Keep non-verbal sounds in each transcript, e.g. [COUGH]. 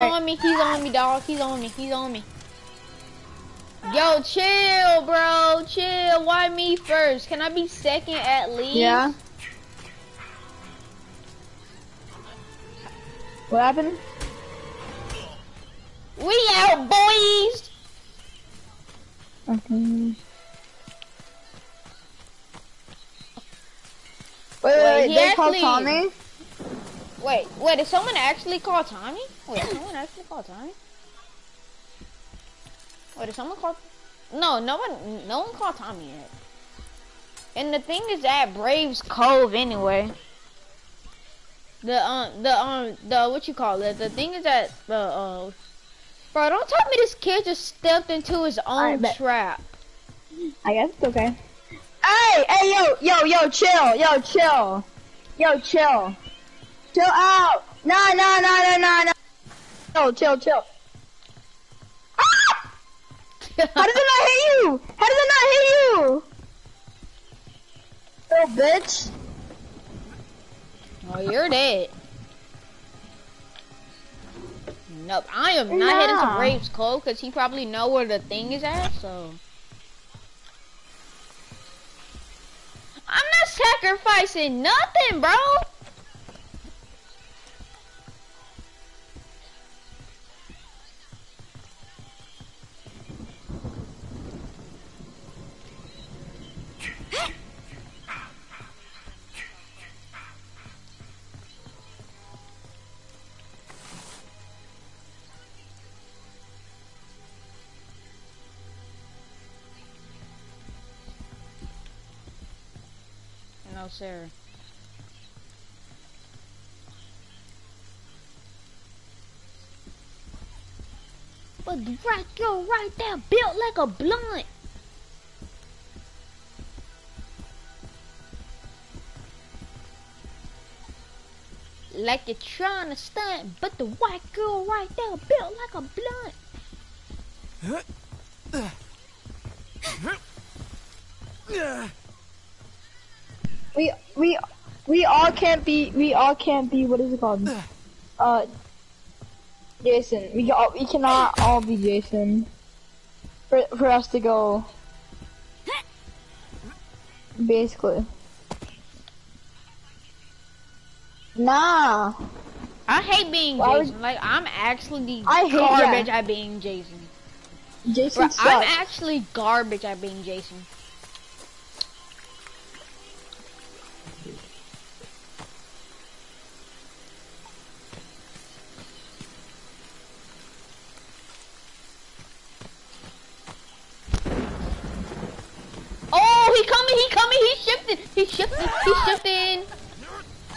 on me. He's on me, dog. He's on me. He's on me. Yo, chill, bro. Chill. Why me first? Can I be second at least? Yeah. What happened? We out, boys. Okay. Wait, Wait, wait, he they called Tommy? Wait, wait. Did someone actually call Tommy? Wait, did someone actually call Tommy? Wait, did someone call? No, no one. No one called Tommy yet. And the thing is at Braves Cove anyway. The um the um the what you call it? The thing is that the uh bro, don't tell me this kid just stepped into his own bet. trap. I guess it's okay. Hey, hey, yo, yo, yo, chill, yo, chill. Yo, chill. Chill out. No, no, no, no, no, no. Chill, chill, chill. Ah! How did it not hit you? How did it not hit you? Little bitch. Oh, you're dead. Nope, I am not heading to Nah. Braves Cove because he probably know where the thing is at. So I'm not sacrificing nothing, bro. No, sir. But right girl right there built like a blunt. Like you're trying to stunt, but the white girl right there built like a blunt. We, we, we all can't be, we all can't be, what is it called? Uh, Jason. We all, we cannot all be Jason. For, for us to go. Basically. Nah. I hate being Why would- Jason. Like I'm actually I hate- garbage yeah. at being Jason. Jason Bro, sucks. I'm actually garbage at being Jason. Oh, he coming, he coming, he shifted, he shifted, he shifted.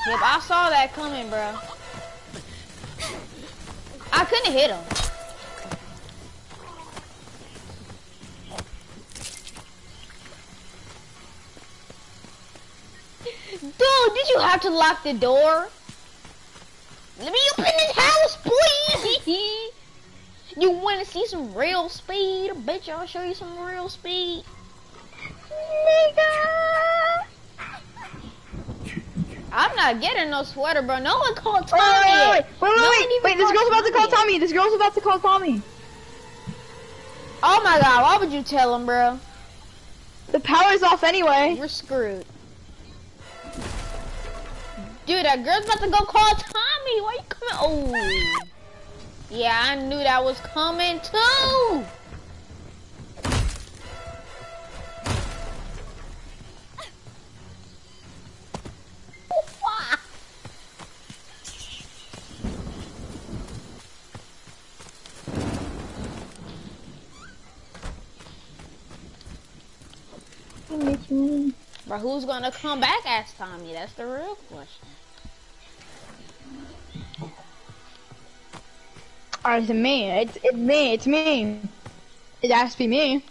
Yep, I saw that coming, bro. I couldn't hit him. Dude, did you have to lock the door? Let me up in this house, please. [LAUGHS] You want to see some real speed? I bet you I'll show you some real speed. Nigga! I'm not getting no sweater, bro. No one called Tommy. wait, wait, wait, wait, No wait, wait, wait, this girl's about to call. Tommy, this girl's about to call Tommy. Oh my god, why would you tell him, bro? The power's off anyway. We're screwed. Dude, that girl's about to go call Tommy. Why you coming? Oh. Yeah, I knew that was coming too. But who's gonna come back as Tommy? That's the real question. Oh, it's me. It's it's me. It's me. It has to be me.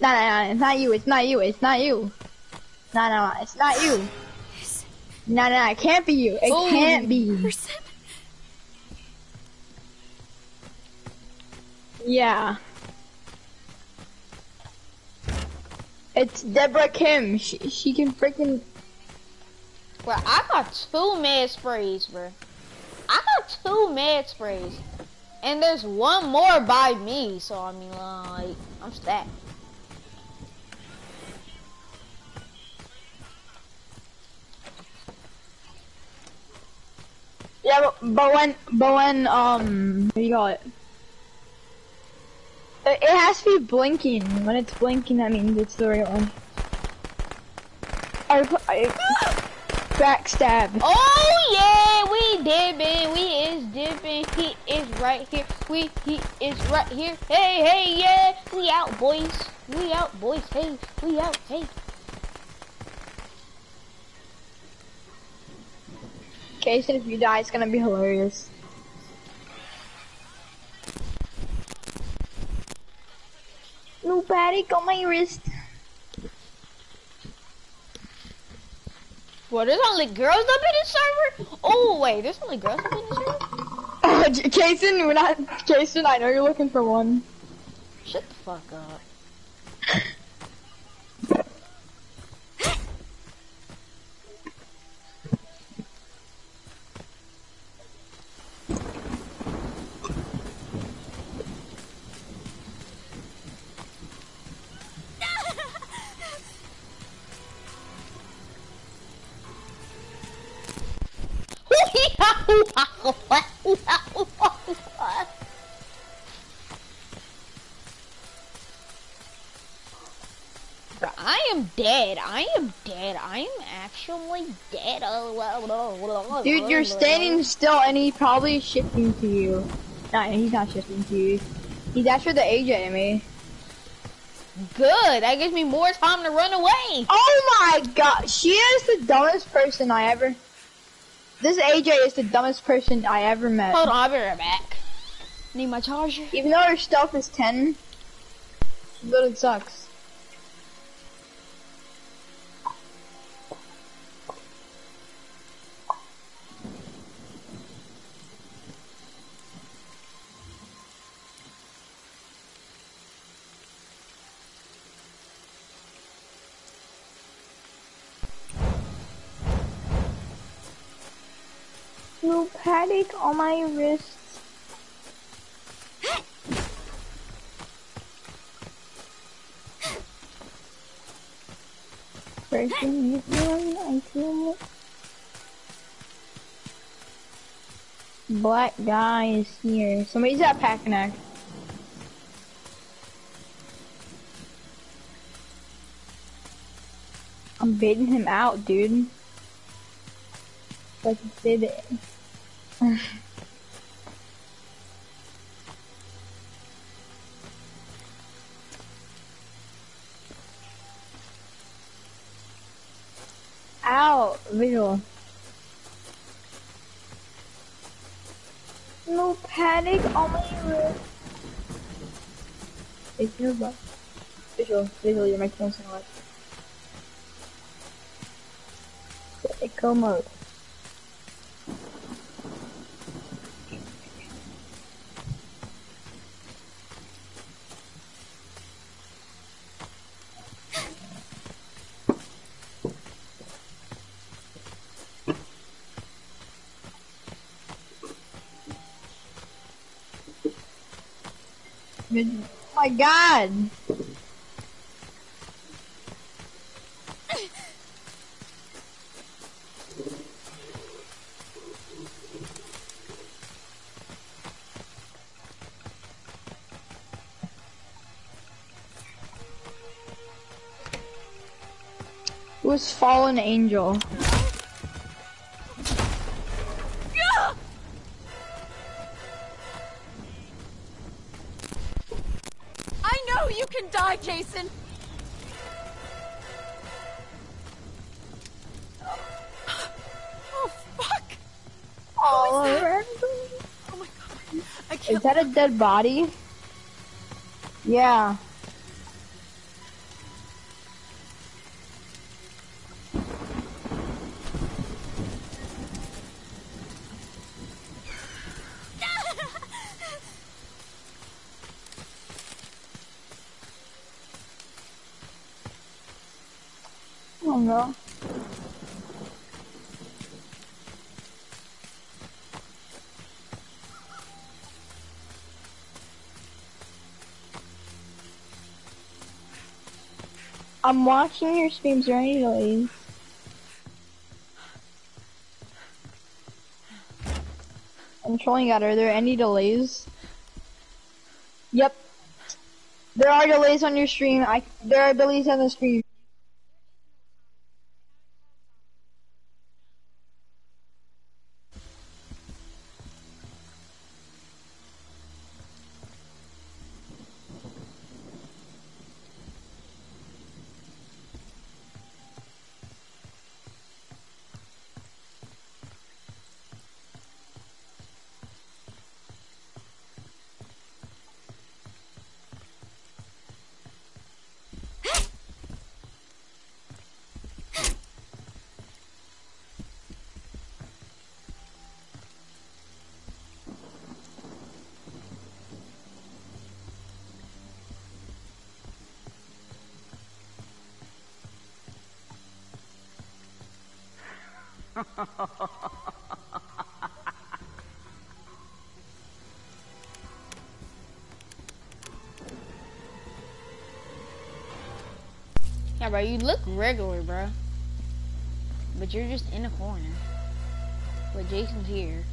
No, no, no. It's not you. It's not you. It's not you. No, no. It's not you. No, no, it can't be you. It can't be you. Person? Yeah. It's Deborah Kim. She she can freaking. Bro, I got two med sprays, bro. I got two med sprays. And there's one more by me, so I mean, like, I'm stacked. Yeah, but, but when, but when, um, what do you call it? It, it has to be blinking. When it's blinking, that means it's the right one. I, I [GASPS] backstab. Oh yeah, we dipping, we is dipping. He is right here. We he is right here. Hey hey yeah, we out boys. We out boys. Hey we out. Hey. Kason, if you die, it's gonna be hilarious. Nobody got my wrist. What? There's only girls up in the server? Oh wait, there's only girls up in the server. [LAUGHS] Uh, J- we're not. Kason, I know you're looking for one. Shut the fuck up. Bro, I am dead. I am dead. I am actually dead. Dude, you're standing still and he's probably shifting to you. Nah, he's not shifting to you. He's after the AJ me. Good. That gives me more time to run away. Oh my god, she is the dumbest person I ever. This AJ is the dumbest person I ever met. Hold on, I'll be right back. Need my charger. Even though her stealth is 10, she literally sucks. Paddock on my wrist. Person is one, I feel Black guy is here. Somebody's at Packanack. I'm baiting him out, dude. Like did it. [SIGHS] Ow, visual. No panic on my wrist. It's your butt. Visual, visual, me sound like. Echo mode. Oh my god! Who's fallen angel? Dead body? Yeah. I'm watching your streams. Any? I'm trolling out. Are there any delays? Yep. There are delays on your stream. I there are delays on the stream. [LAUGHS] Yeah, bro, you look regular, bro. But you're just in a corner. But Jason's here.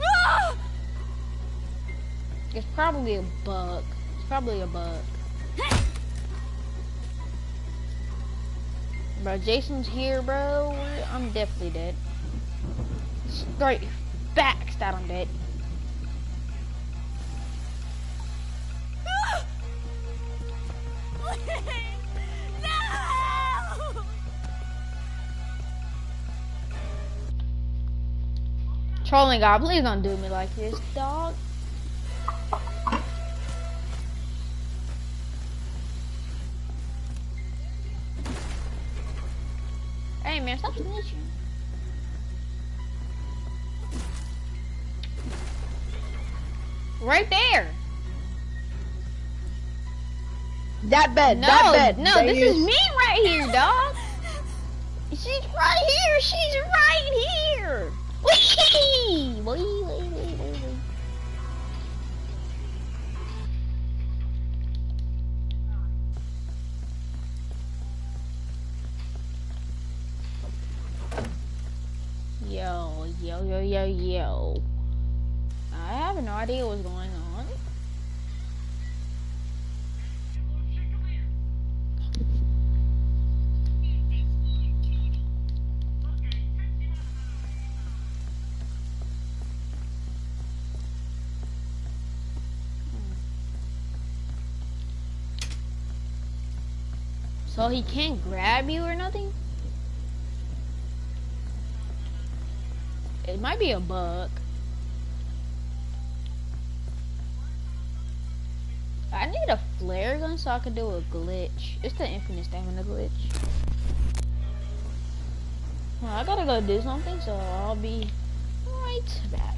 [GASPS] It's probably a bug. Probably a bug. Bro, Jason's here, bro. I'm definitely dead. Straight back that I'm dead. Please! [LAUGHS] No! Trolling God, please don't do me like this, dog. Right there. That bed. No, that bed. no, this is me right here, dog. She's right here. She's right here. Wee! [LAUGHS] Wee, wee, wee, wee, wee. Yo, yo, yo, yo, yo. I have no idea what's going on. So he can't grab you or nothing? It might be a bug. Flare gun so I can do a glitch. It's the infinite stamina glitch. Well, I gotta go do something, so I'll be right back.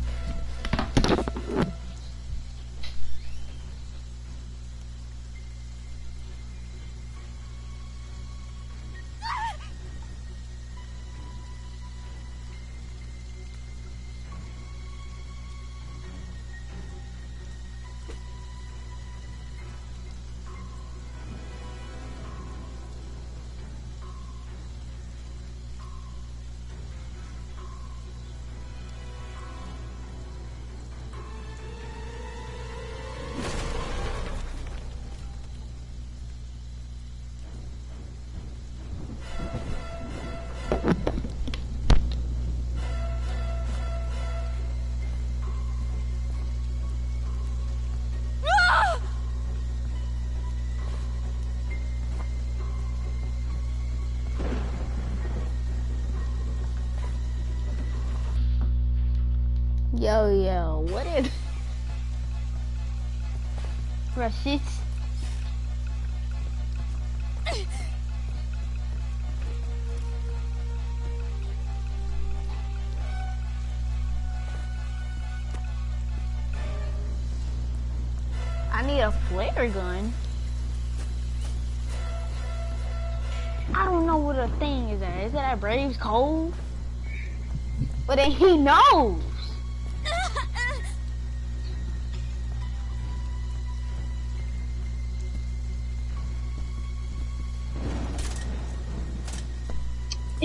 Yo, yo, what is... [LAUGHS] Rashid? I need a flare gun. I don't know what a thing is that. Is it at Braves Cove? But then he knows.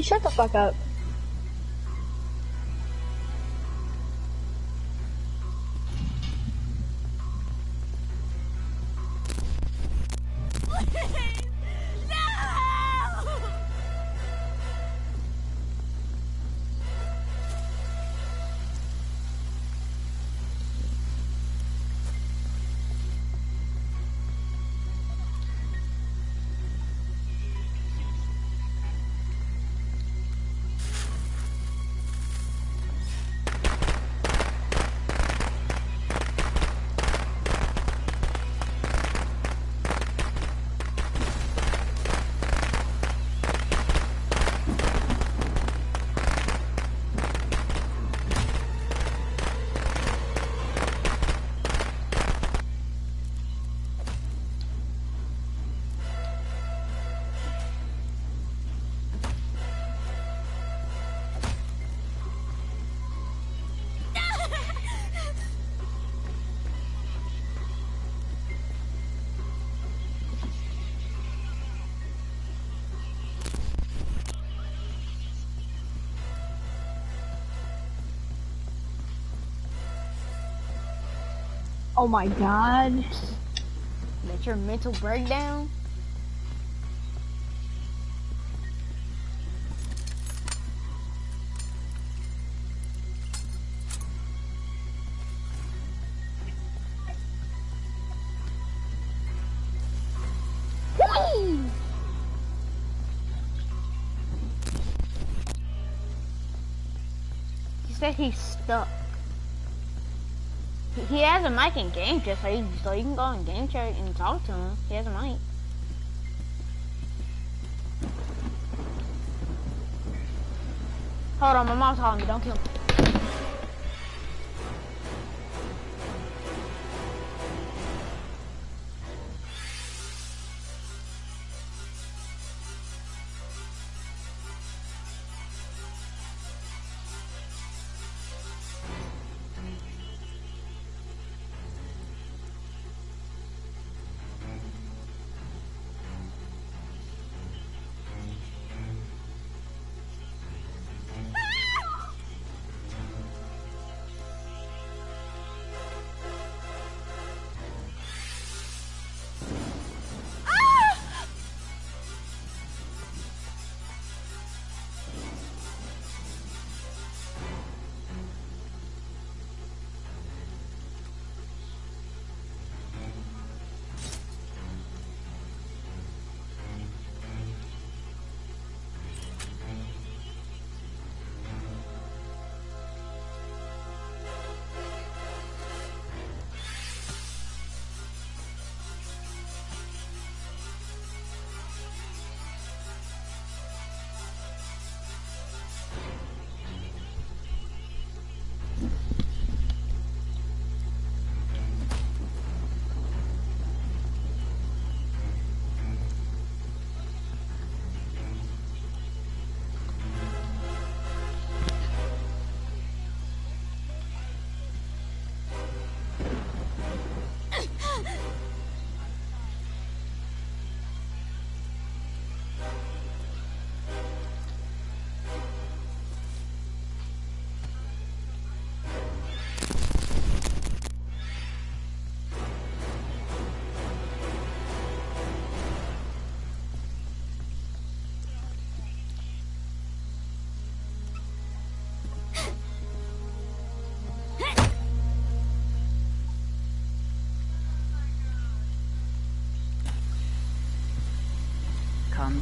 Shut the fuck up. Oh my god. That's your mental breakdown. He said he's stuck. He- has a mic in game chat, so you, so you can go in game chat and talk to him. He has a mic. Hold on, my mom's calling me. Don't kill me.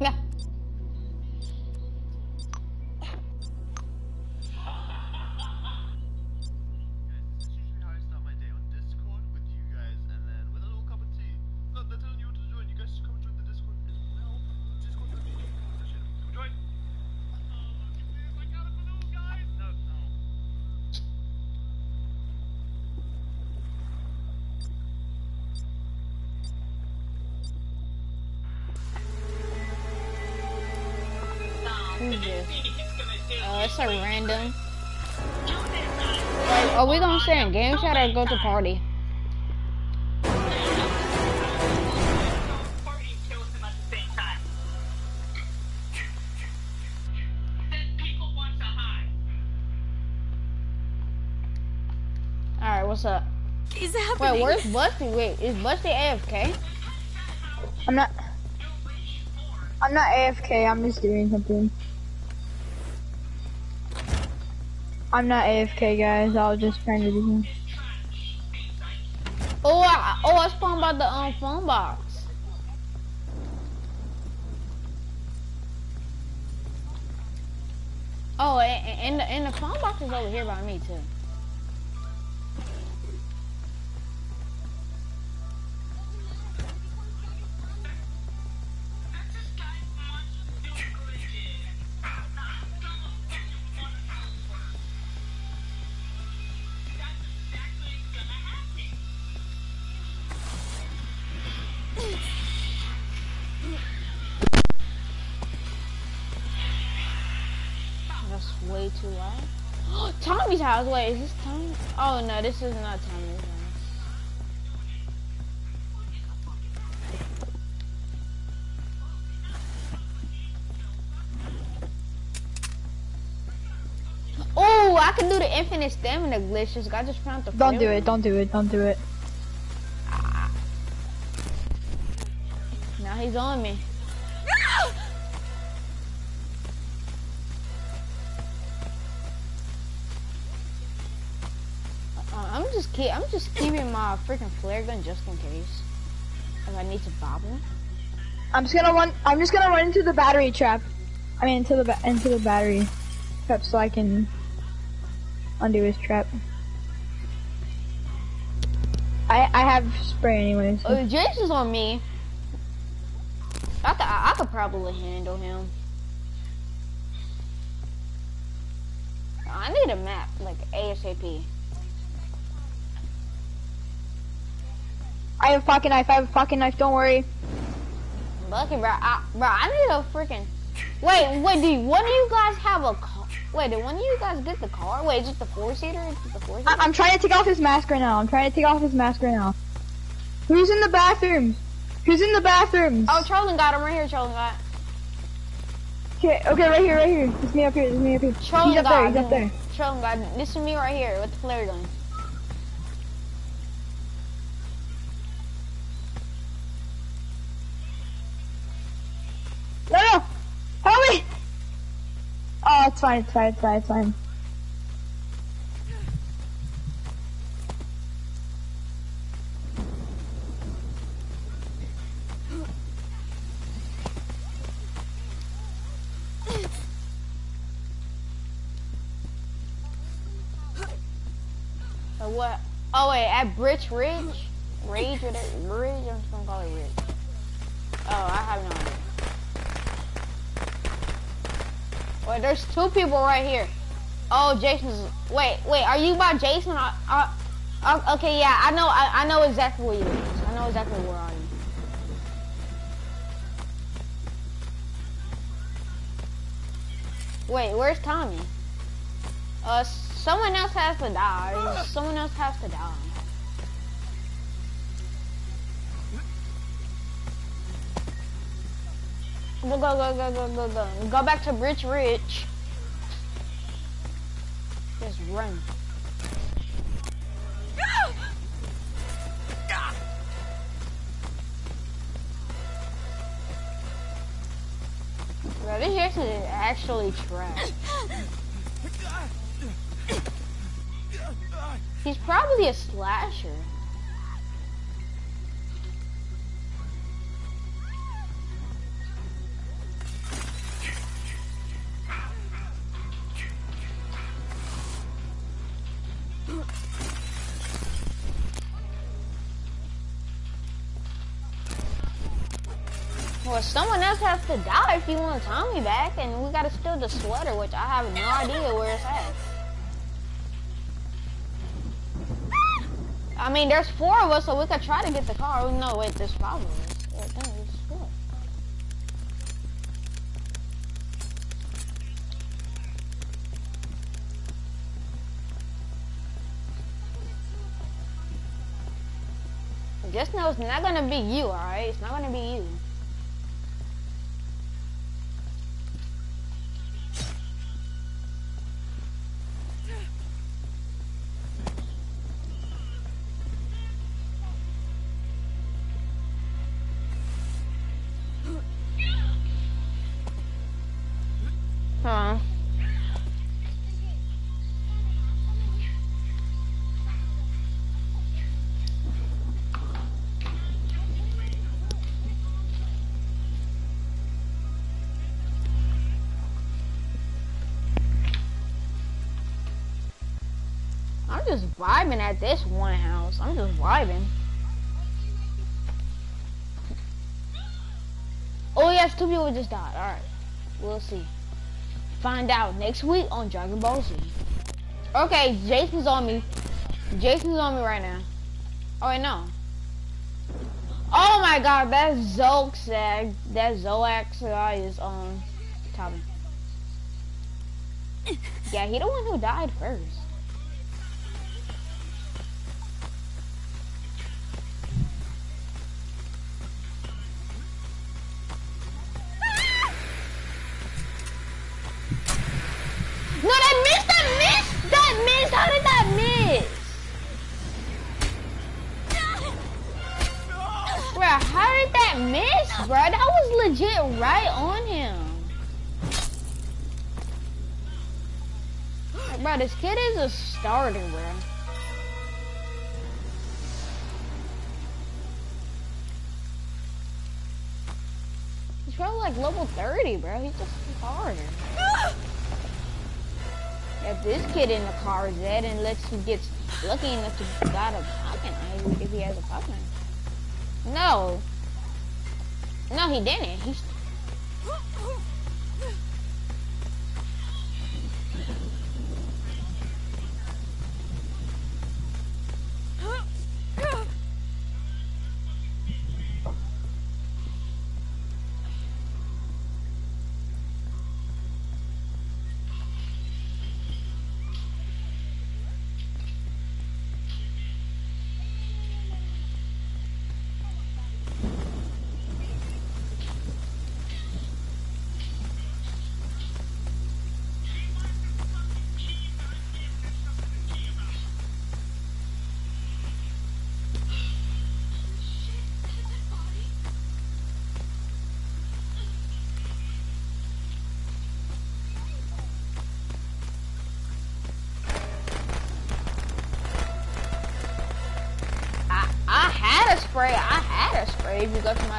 Yeah. It's a random. Like, are we gonna stay in game chat or go to party? Party kills him at the same time. Then people want to hide. Alright, what's up? is Wait, happening? where's Busty? Wait, is Busty AFK? I'm not. I'm not AFK. I'm just doing something. I'm not AFK, guys. I was just do something. Oh, I, oh, I spawned by the um phone box. Oh, and, and the and the phone box is over here by me too. Too loud. [GASPS] Tommy's house. Wait, is this Tommy? Oh no, this is not Tommy's house. Oh, I can do the infinite stamina glitch. This guy just found the. Don't do it. Don't do it. Don't do it. Now he's on me. Keep, I'm just keeping my freaking flare gun just in case. If I need to bobble. I'm just gonna run. I'm just gonna run into the battery trap. I mean, into the into the battery trap so I can undo his trap. I I have spray anyways. Oh, Jace is on me. I could, I, I could probably handle him. I need a map, like ASAP. I have a pocket knife. I have a pocket knife. Don't worry. Lucky, bro. I, bro, I need a freaking. Wait, wait. Do one of you guys have a car? Wait, did one of you guys get the car? Wait, is it the four seater? Is it the four seater? I- I'm trying to take off his mask right now. I'm trying to take off his mask right now. Who's in the bathroom? Who's in the bathroom? Oh, Charlton got him right here. Charlton got. Okay, okay, right here, right here. It's me up here. It's me up here. Charlton he's up got there. He's up there. Charlton got. This is me right here with the flare gun. It's fine. It's fine. It's fine. It's fine. Or what? Oh wait, at Bridge Ridge, Rage or that Bridge. I'm just gonna call it Ridge. Oh, I have no idea. Wait, there's two people right here. Oh, Jason's. Wait, wait. Are you by Jason? Uh, uh, uh, okay, yeah. I know. I, I know exactly where you is. I know exactly where are you. Wait, where's Tommy? Uh, someone else has to die. Someone else has to die. Go, go, go, go, go, go, go. Go back to Rich Rich. Just run. Bro, this Jason is actually trash. He's probably a slasher. Someone else has to die if you want Tommy back, and we gotta steal the sweater, which I have no idea where it's at. I mean, there's four of us, so we could try to get the car. No, wait, there's five of us. Just know it's not gonna be you, alright? It's not gonna be you. Vibing at this one house. I'm just vibing. Oh yes, two people just died. Alright. We'll see. Find out next week on Dragon Ball Z. Okay, Jason's on me. Jason's on me right now. Oh wait, no. Oh my god, that Zox that Zoax guy is um Tommy. Yeah, he the one who died first. A bro. He's probably like level 30, bro. He's just a [GASPS] starter. If this kid in the car is dead, unless he gets lucky enough to got a pocket knife, if he has a pocket knife. No. No, he didn't. He's.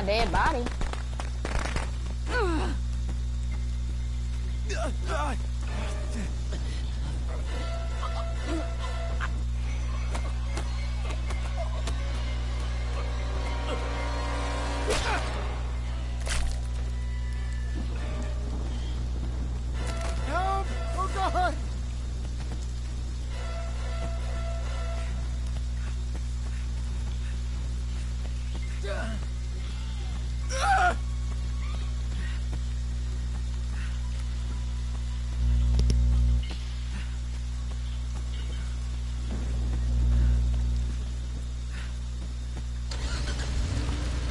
Dead body.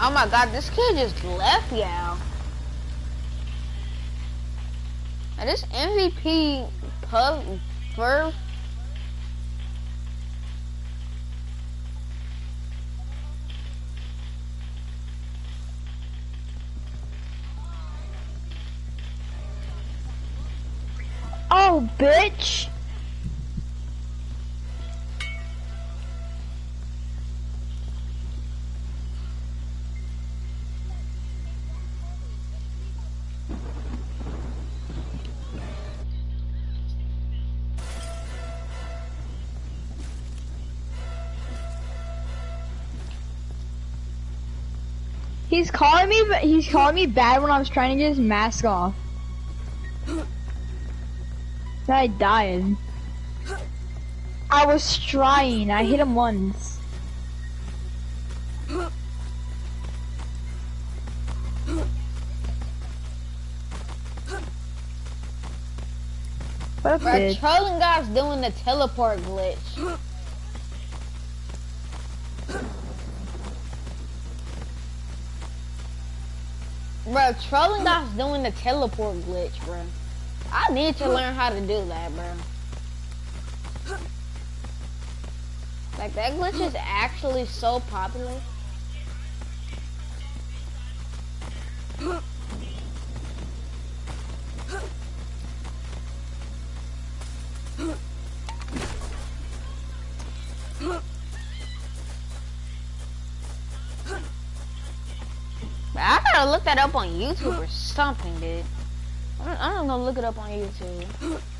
Oh my god, this kid just left y'all. And this MVP pub Oh, bitch! He's calling me, but he's calling me bad when I was trying to get his mask off. I died. I was trying. I hit him once. What Bro, bitch. trolling guy's doing the teleport glitch. Bro, trolling guy's doing the teleport glitch, bro. I need to learn how to do that, bro. Like that glitch is actually so popular. That up on YouTube or something, dude. I don't, I don't know. Look it up on YouTube. [LAUGHS]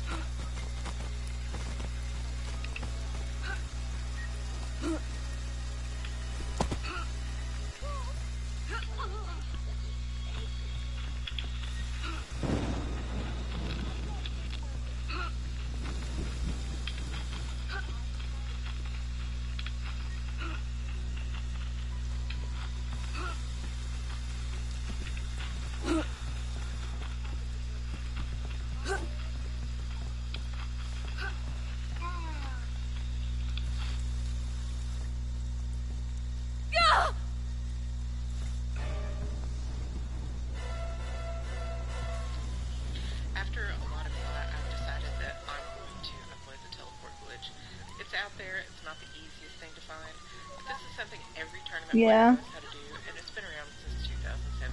After a lot of thought, I've decided that I'm going to avoid the teleport glitch. It's out there, it's not the easiest thing to find, but this is something every tournament Yeah. player knows how to do, and it's been around since 2017.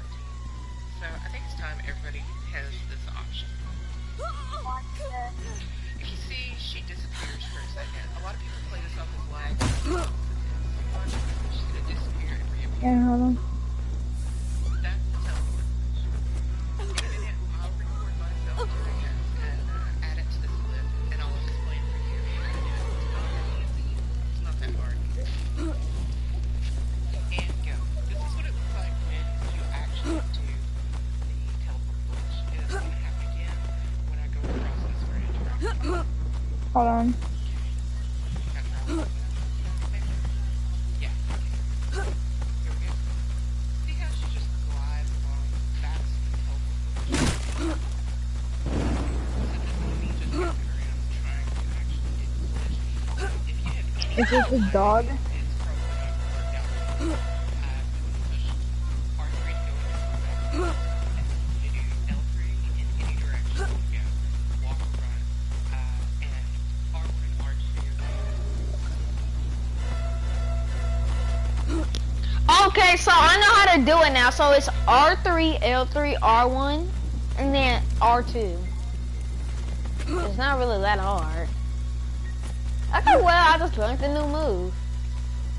So I think it's time everybody has this option. If you see, she disappears for a second. A lot of people play this off as lag. She's gonna disappear and reappear. Yeah, hold on. Any Is this a dog? Do it now. So it's R3, L3, R1, and then R2. It's not really that hard. Okay, well, I just learned the new move.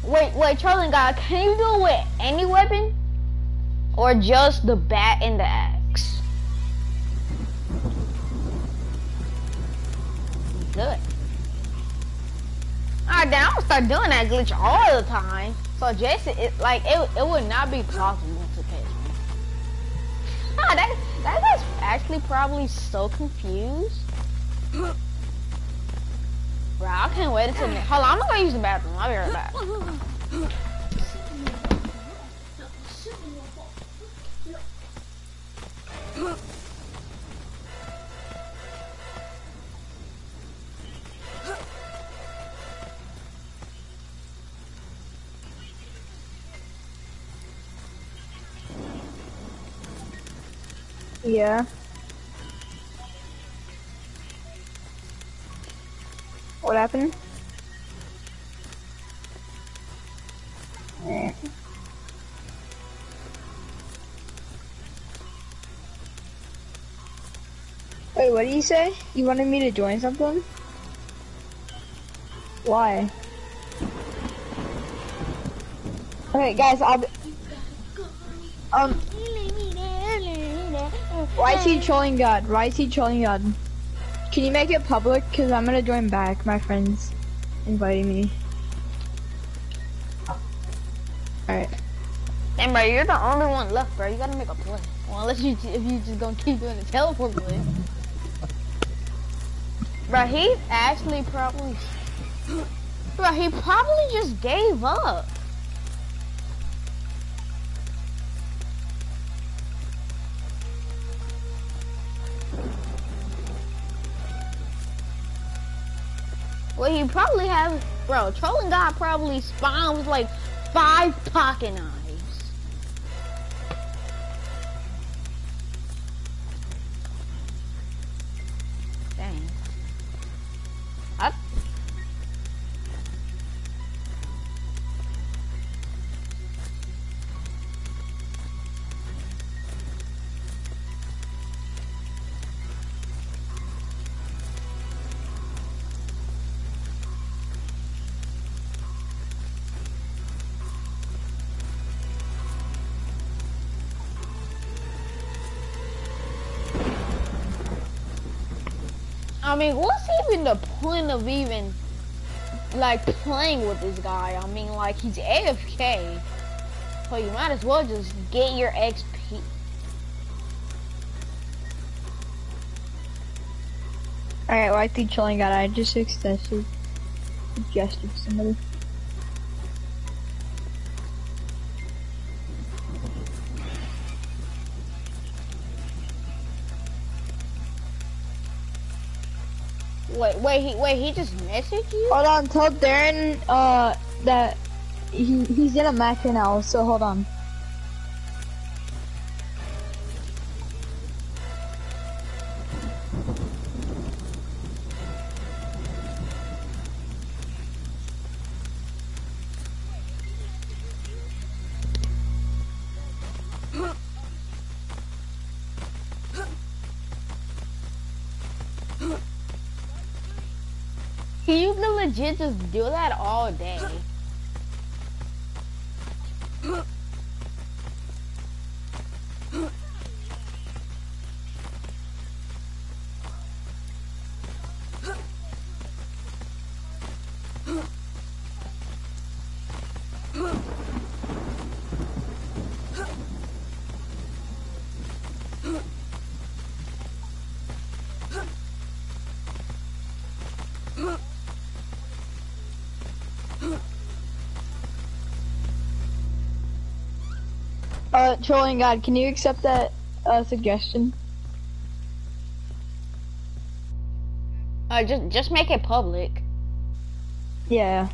Wait, wait, trolling guy, can you do it with any weapon? Or just the bat and the Start doing that glitch all the time. So Jason, it like it, it would not be possible to catch me. Ah, that that guy's actually probably so confused. Bro, I can't wait until next. Hold on, I'm gonna go use the bathroom. I'll be right back. Yeah. What happened? Wait, what did you say? You wanted me to join something? Why? Okay, guys, I'll be... Um, why is he trolling God? Why is he trolling God? Can you make it public? Cause I'm gonna join back. My friends inviting me. Alright. Damn, bro, you're the only one left, bro. You gotta make a play. Well, unless you if you just gonna keep doing the teleport play. Bro, he actually probably. [GASPS] Bro, he probably just gave up. Have, bro. Trolling God probably spawned with like five pocket mean, what's even the point of even like playing with this guy? I mean, like he's AFK, so you might as well just get your XP. Alright, well, I think chilling God, I just suggested suggested somebody. Wait, wait, he wait, he just messaged you? Hold on, tell Darren uh that he he's in a match now, so hold on. Legit just do that all day. Uh, trolling God, can you accept that uh suggestion? Uh, just just make it public. Yeah.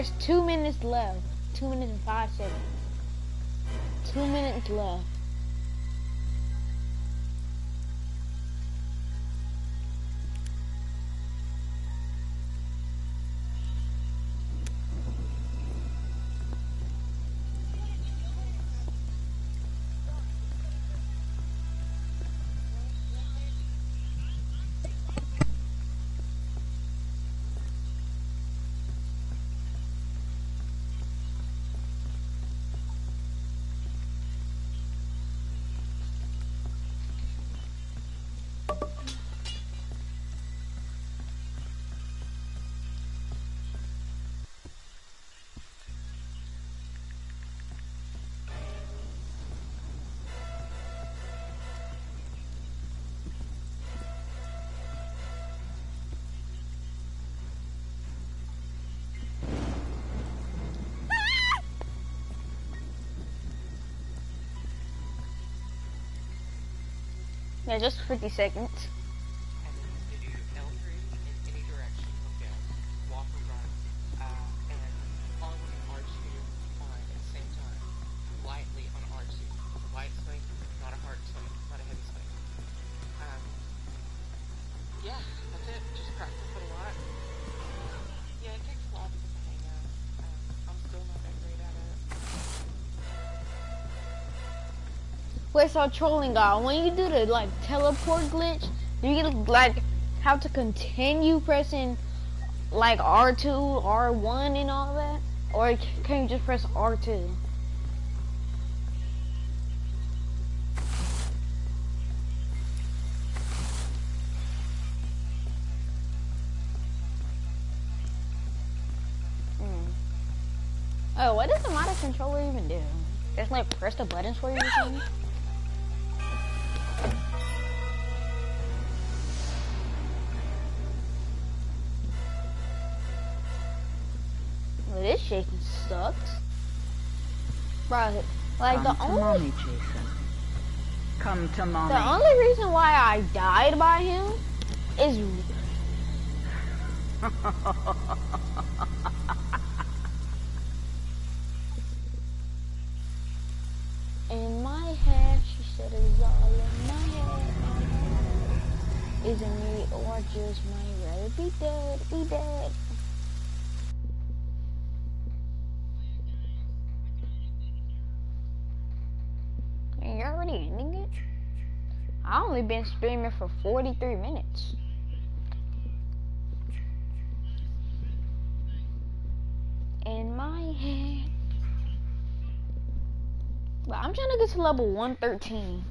There's two minutes left. Two minutes and five seconds. Two minutes left. Yeah, just 50 seconds. Wait, so trolling guy, when you do the like teleport glitch, you get like have to continue pressing like R2, R1 and all that? Or can you just press R2? Hmm. Oh, what does the motor controller even do? Just like press the buttons for you or something? Well, this shaking sucks. Bro, like the Come to only mommy, Jason. Come to mommy. the only reason why I died by him is [LAUGHS] in my head. She said it's all in my head. Isn't me or just my rather be dead, be dead. Only been streaming for 43 minutes. In my head. But I'm trying to get to level 113.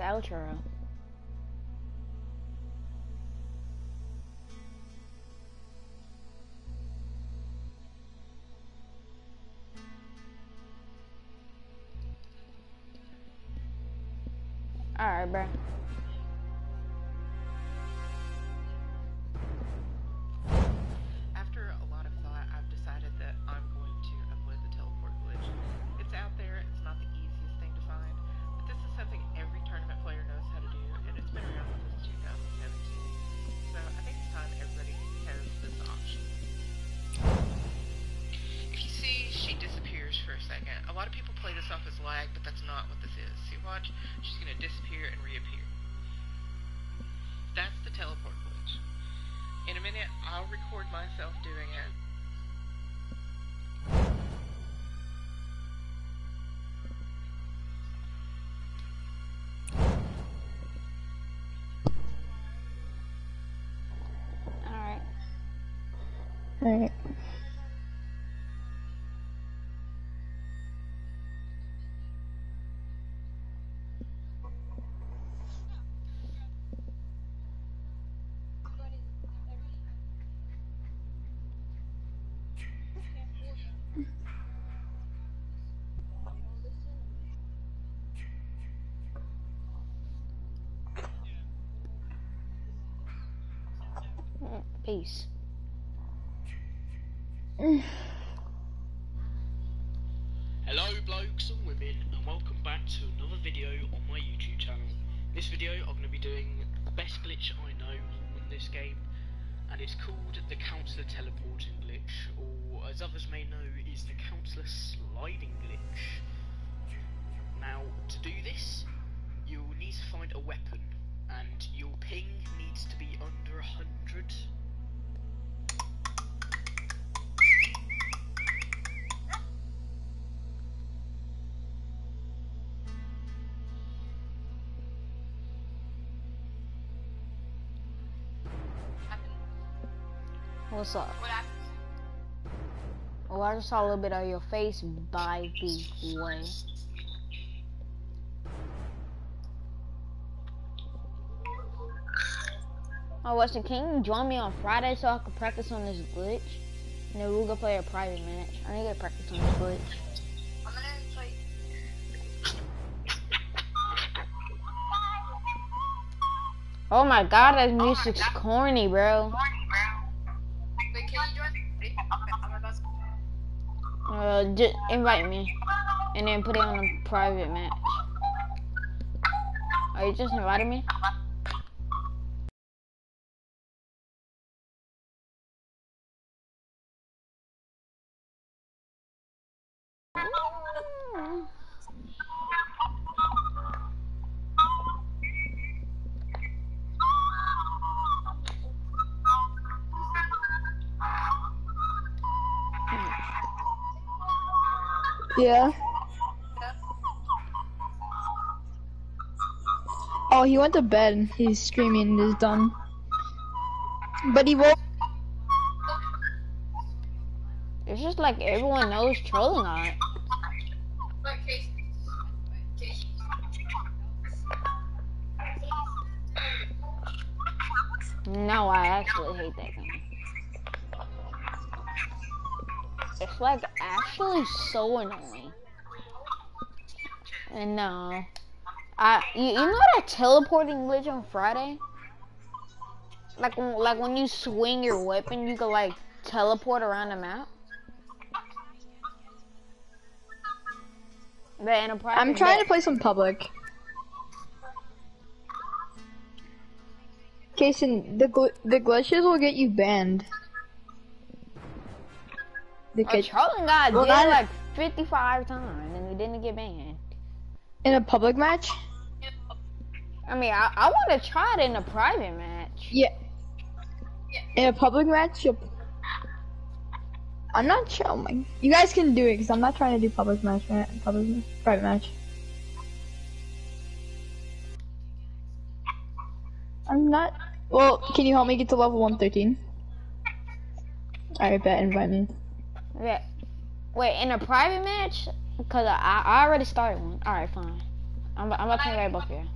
Outro. Peace. Hello blokes and women and welcome back to another video on my YouTube channel. In this video I'm going to be doing the best glitch I know in this game and it's called the Counselor Teleporting Glitch or as others may know is the Counselor Sliding Glitch. Now to do this you'll need to find a weapon and your ping needs to be under 100 What's up? Oh, I just saw a little bit of your face by the way. Oh, Weston, can you join me on Friday so I can practice on this glitch? And then we'll go play a private match. I need to practice on this glitch. Oh my god, that music's corny, bro. Uh, just invite me, and then put it on a private match. Are you just inviting me? Yeah. Oh, he went to bed. He's screaming. He's done. But he woke. It's just like everyone knows trolling on it. No, I actually hate that game. Like actually so annoying. And no. I you, you know that teleporting glitch on Friday? Like when, like when you swing your weapon, you can like teleport around the map. The Enterprise. I'm trying to play some public. Jason, the gl the glitches will get you banned. The A glitch trolling guy Well, did not- like 55 times and he didn't get banned. in a public match. I mean, I, I want to try it in a private match. Yeah. In a public match, you'll... I'm not sure. Oh my... You guys can do it because I'm not trying to do public match, ma- public private match. I'm not. Well, can you help me get to level 113? Alright, bet. Invite me. Yeah. Wait, in a private match? Because I, I already started one. Alright, fine. I'm, I'm about to invite both of you.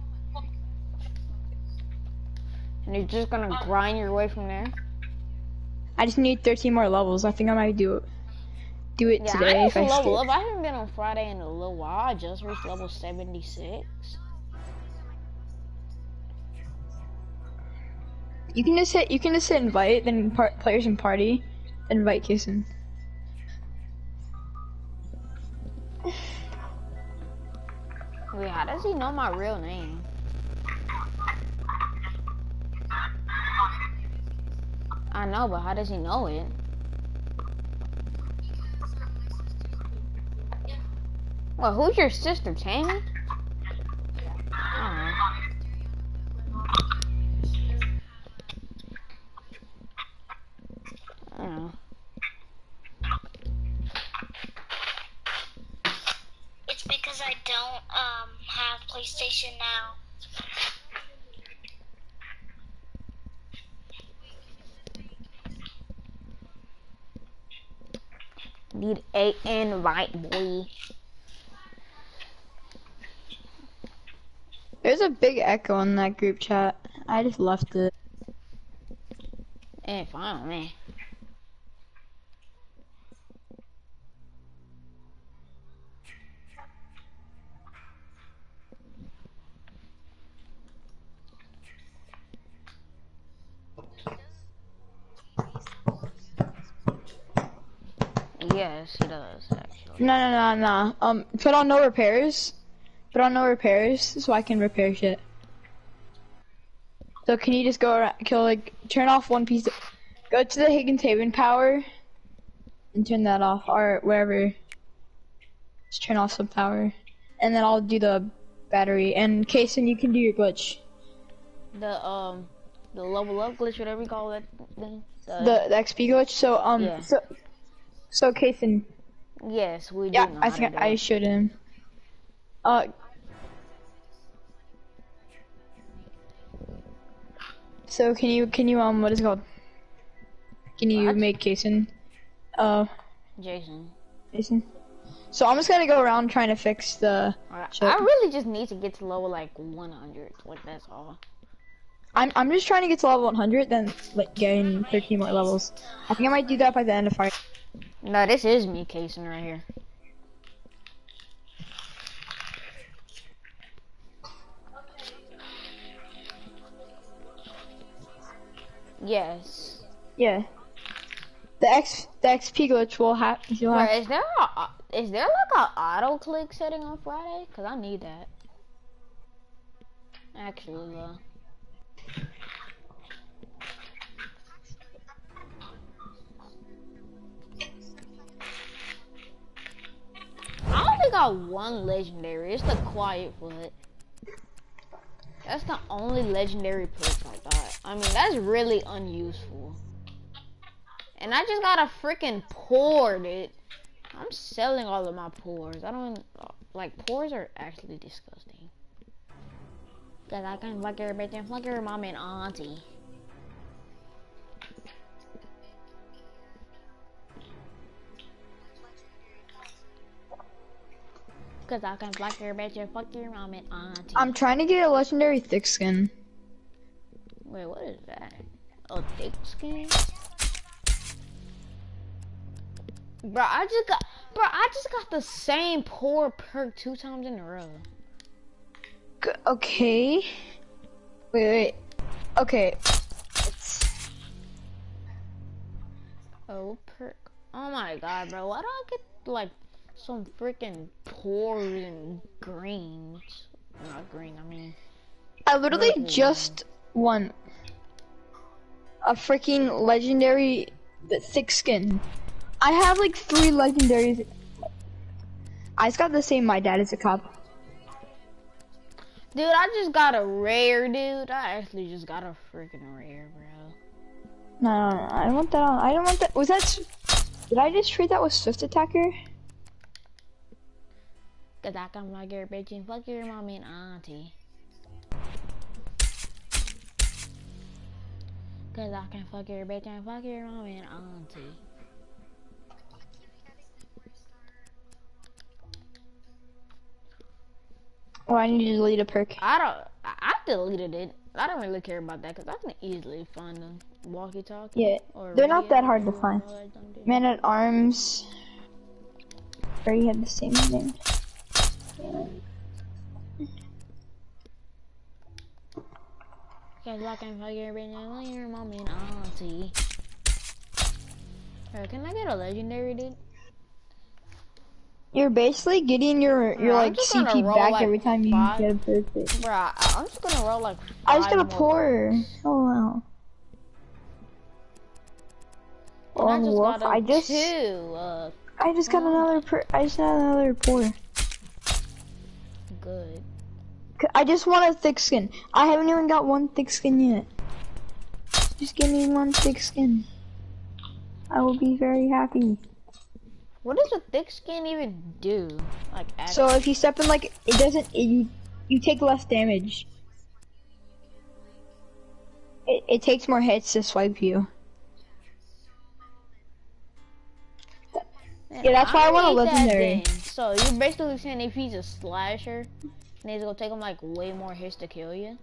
And you're just gonna grind your way from there? I just need 13 more levels. I think I might do it. Do it Yeah, I today need if to I level skip. up. I haven't been on Friday in a little while. I just reached level 76. You can just hit. You can just hit invite, then par- players and party, invite Kissing. Wait, how does he know my real name? I know, but how does he know it? Well, who's your sister, Tammy? Need a invite, boy. There's a big echo in that group chat. I just left it. Ain't fine with me. Yes, he does actually. No, no, no, no. Um, put on no repairs. Put on no repairs so I can repair shit. So can you just go around, kill like, turn off one piece, of, go to the Higgins Haven power, and turn that off, or wherever. Just turn off some power, and then I'll do the battery. And Kason, you can do your glitch. The um, the level up glitch, whatever you call that thing. The, The, the XP glitch. So um, Yeah. so so Kason, yes, we do yeah, I think I him. Uh. So can you can you um what is it called? Can you What? make Jason? Uh, Jason. Jason. So I'm just gonna go around trying to fix the. I, I really just need to get to level like 100. Like that's all. I'm I'm just trying to get to level 100, then like gain 13 more levels. I think I might do that by the end of fire. No, this is me casing right here. Yes. Yeah. The X the XP glitch will have. Wait, is there a, is there like a auto click setting on Friday? Cause I need that. Actually, though. I I got one legendary. It's the quiet foot. That's the only legendary perk I got. I mean, that's really unuseful. And I just got a freaking poor, dude. I'm selling all of my pores. I don't like pores are actually disgusting. Cause I can fuck your bitch and fuck your mom and auntie. Cause I can fuck your bitch and fuck your mom and auntie. I'm trying to get a legendary thick skin. Wait, what is that? Oh, thick skin? Bro, I just got, bro, I just got the same poor perk two times in a row. G- okay. Wait, wait. Okay. It's, Oh, perk. Oh my god, bro. Why do I get like some freaking and greens? Not green, I mean. I literally Purple. just won a freaking legendary thick skin. I have like three legendaries. I just got the same my dad is a cop. Dude, I just got a rare, dude. I actually just got a freaking rare, bro. No, no, no, I don't want that on. I don't want that. Was that? Did I just trade that with Swift Attacker? Cause I can fuck your bitch and fuck your mommy and auntie. Cause I can fuck your bitch and fuck your mommy and auntie. Or I need to delete a perk. I don't. I, deleted it. I don't really care about that because I can easily find them walkie-talkie. Yeah, or they're not that hard to find. all that dumb shit. Man at Arms. Already had the same name. I can fuck your bitch and fuck your mommy and auntie. Bro, can I get a legendary, dude? You're basically getting your your Bro, like CP back like, every time you get a perfect. Bro, I, I'm just gonna roll like. I just gonna pour. rolls. Oh wow. And I just wolf, I just two. Uh, I just got another per I just got another poor. Good. I just want a thick skin. I haven't even got one thick skin yet. Just give me one thick skin. I will be very happy. What does a thick skin even do? Like, act- So if you step in like it doesn't it, you you take less damage. It it takes more hits to swipe you. Man, yeah, that's why I want a that legendary. then. So you're basically saying if he's a slasher, and he's gonna take him like way more hits to kill you.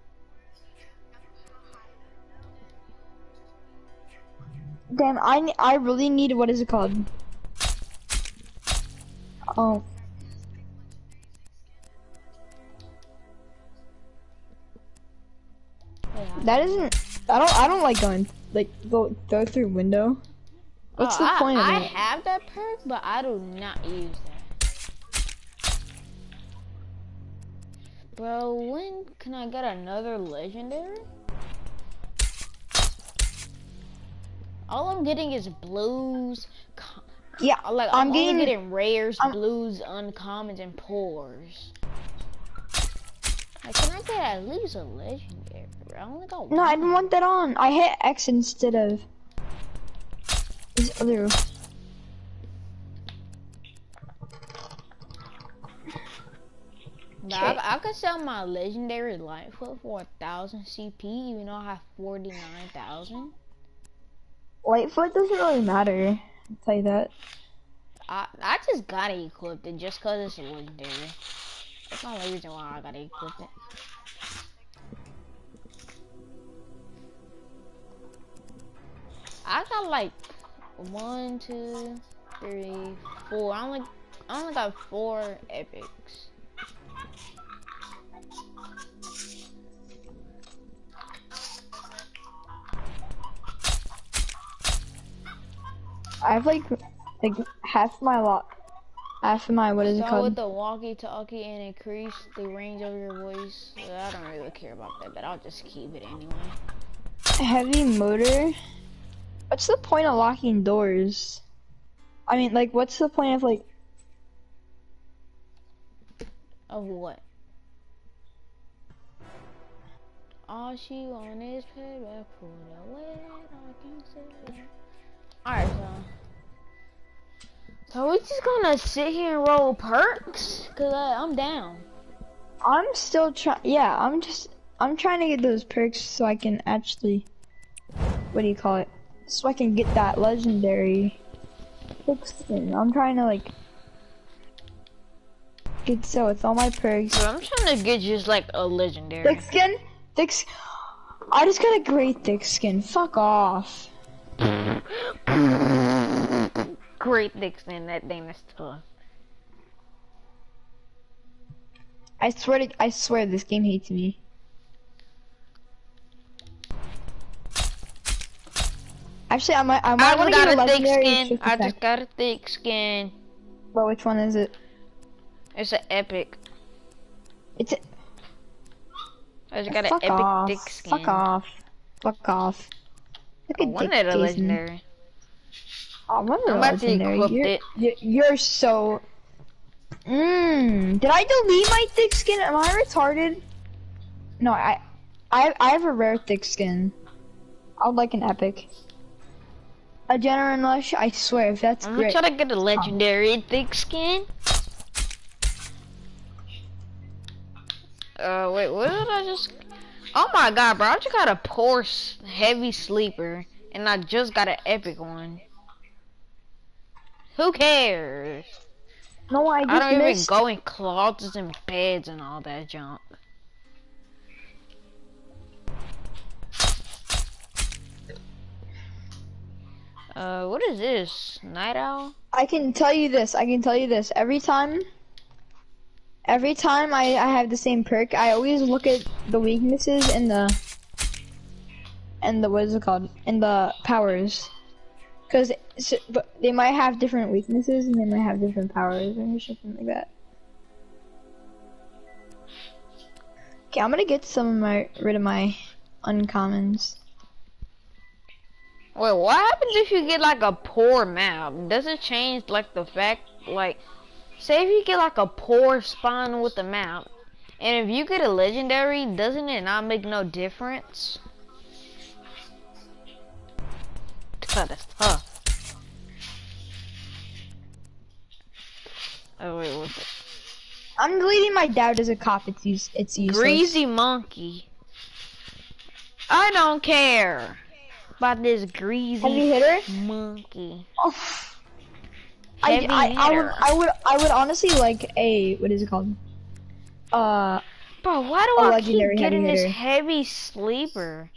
Damn, I I really need what is it called? Oh, that isn't. I don't I don't like going like go go through window. What's Oh, the I, point of I have that perk, but I do not use that. Bro, when can I get another legendary? All I'm getting is blues. Yeah, Like I'm I'm, getting- getting rares, I'm- blues, uncommons, and pours. Like, can I get at least a legendary? I only got one. No. I didn't want that on. I hit X instead of this other. But I, I could sell my legendary Lightfoot for a thousand CP, even though I have forty nine thousand. Lightfoot doesn't really matter. I'll tell you that. I I just gotta equip it just cause it's legendary. That's not the reason why I gotta equip it. I got like one, two, three, four. I only I only got four epics. I have like like half my lot. Half of my what is it So with the walkie-talkie and increase the range of your voice, I don't really care about that, but I'll just keep it anyway. Heavy motor. What's the point of locking doors? I mean, like, what's the point of like? Of what? All she want is payback for the way that I can say. Alright, so. So we just gonna sit here and roll perks? Cause uh, I'm down. I'm still trying. Yeah, I'm just. I'm trying to get those perks so I can actually. What do you call it? So I can get that legendary thick skin. I'm trying to like. Get so with all my perks. So I'm trying to get just like a legendary. Thick skin? Thick s- I just got a great thick skin. Fuck off. [LAUGHS] Great thick skin, that is tough. I swear to, I swear this game hates me. Actually, I might, I I want to got get a thick skin. I just got a thick skin. But which one is it? It's an epic. It's a, I just got an epic off. thick skin. Fuck off. Fuck off. Look I at wanted Dick a legendary. Wanted I'm a about to legendary. You're, you're, you're so. Mmm. Did I delete my thick skin? Am I retarded? No, I, I, I have a rare thick skin. I would like an epic. A genuine lush. I swear, if that's I'm gonna great. try to get a legendary thick skin. Uh, wait, what did I just? Oh my god, bro! I just got a poor heavy sleeper, and I just got an epic one. Who cares? No, I just I don't missed. even go in closets and beds and all that junk. Uh, what is this? Night owl? I can tell you this. I can tell you this. Every time, every time I, I have the same perk, I always look at the weaknesses and the and the what is it called? And the powers, because but they might have different weaknesses and they might have different powers or something like that. Okay, I'm gonna get some of my rid of my uncommons. Wait, what happens if you get like a poor map? Does it change like the fact, like, say if you get like a poor spawn with the map, and if you get a legendary, doesn't it not make no difference? Tough. Oh wait, what's it? I'm deleting my doubt as a cop. It's use it's useless. Greasy monkey. I don't care about this greasy Heavy hitter. monkey. Oh. I, I, I would. I would I would honestly like a what is it called? Uh Bro, why do I keep getting this heavy sleeper?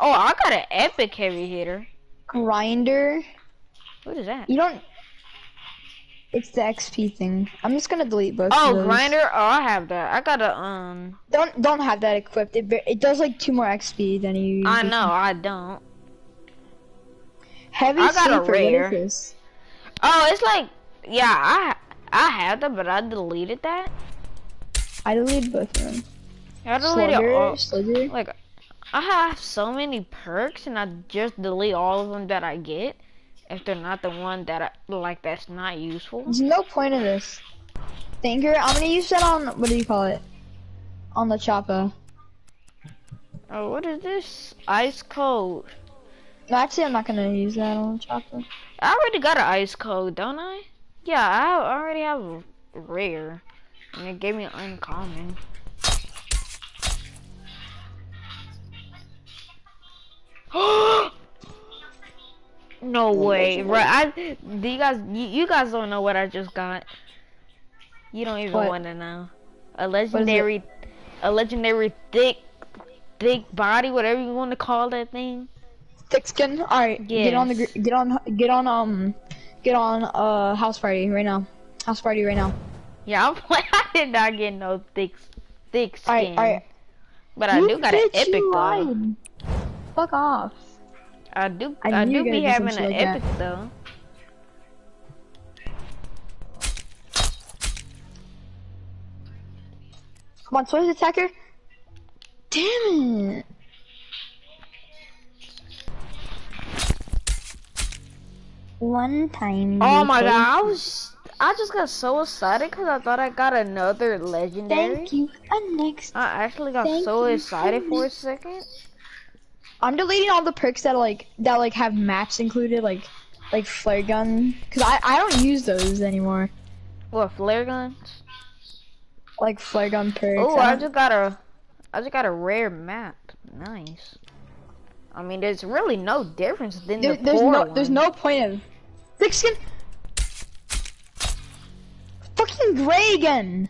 Oh, I got an epic heavy hitter. Grinder. What is that? You don't. It's the XP thing. I'm just gonna delete both. of Oh, grinder. Oh, I have that. I got a um. Don't don't have that equipped. It it does like two more XP than you. I know. can. I don't. Heavy I got a sleeper. rare. What is this? Oh, it's like yeah. I I had that, but I deleted that. I deleted both of them. I deleted Slugger, all. Slugger. Like, I have so many perks, and I just delete all of them that I get. If they're not the one that I like, that's not useful. There's no point in this. Thinker, I'm gonna use that on what do you call it? On the chopper. Oh, what is this? Ice cold. No, actually, I'm not gonna use that on the chopper. I already got an ice cold, don't I? Yeah, I already have a rare. And it gave me uncommon. [GASPS] no way, right? I do you guys you, you guys don't know what I just got. You don't even want to know. A legendary, a legendary thick, thick body, whatever you want to call that thing. Thick skin. All right, get on the get on get on um get on uh house party right now. House party right now. Yeah, I'm [LAUGHS] playing. I did not get no thick, thick skin. all right. But I You do got an epic lied. Fuck off. I do. I I, do be were gonna do having an like that. epic though. Come on, Swift Attacker. Damn it. One time. Oh my god, I was I just got so excited because I thought I got another legendary. Thank you. And next, I actually got Thank so excited for a second. I'm deleting all the perks that like that like have maps included, like like flare gun, cause I I don't use those anymore. What flare guns? Like flare gun perks. Oh, I I just got a, I just got a rare map. Nice. I mean, there's really no difference than there, the there's no one. there's no point of thick skin. Fucking gray again.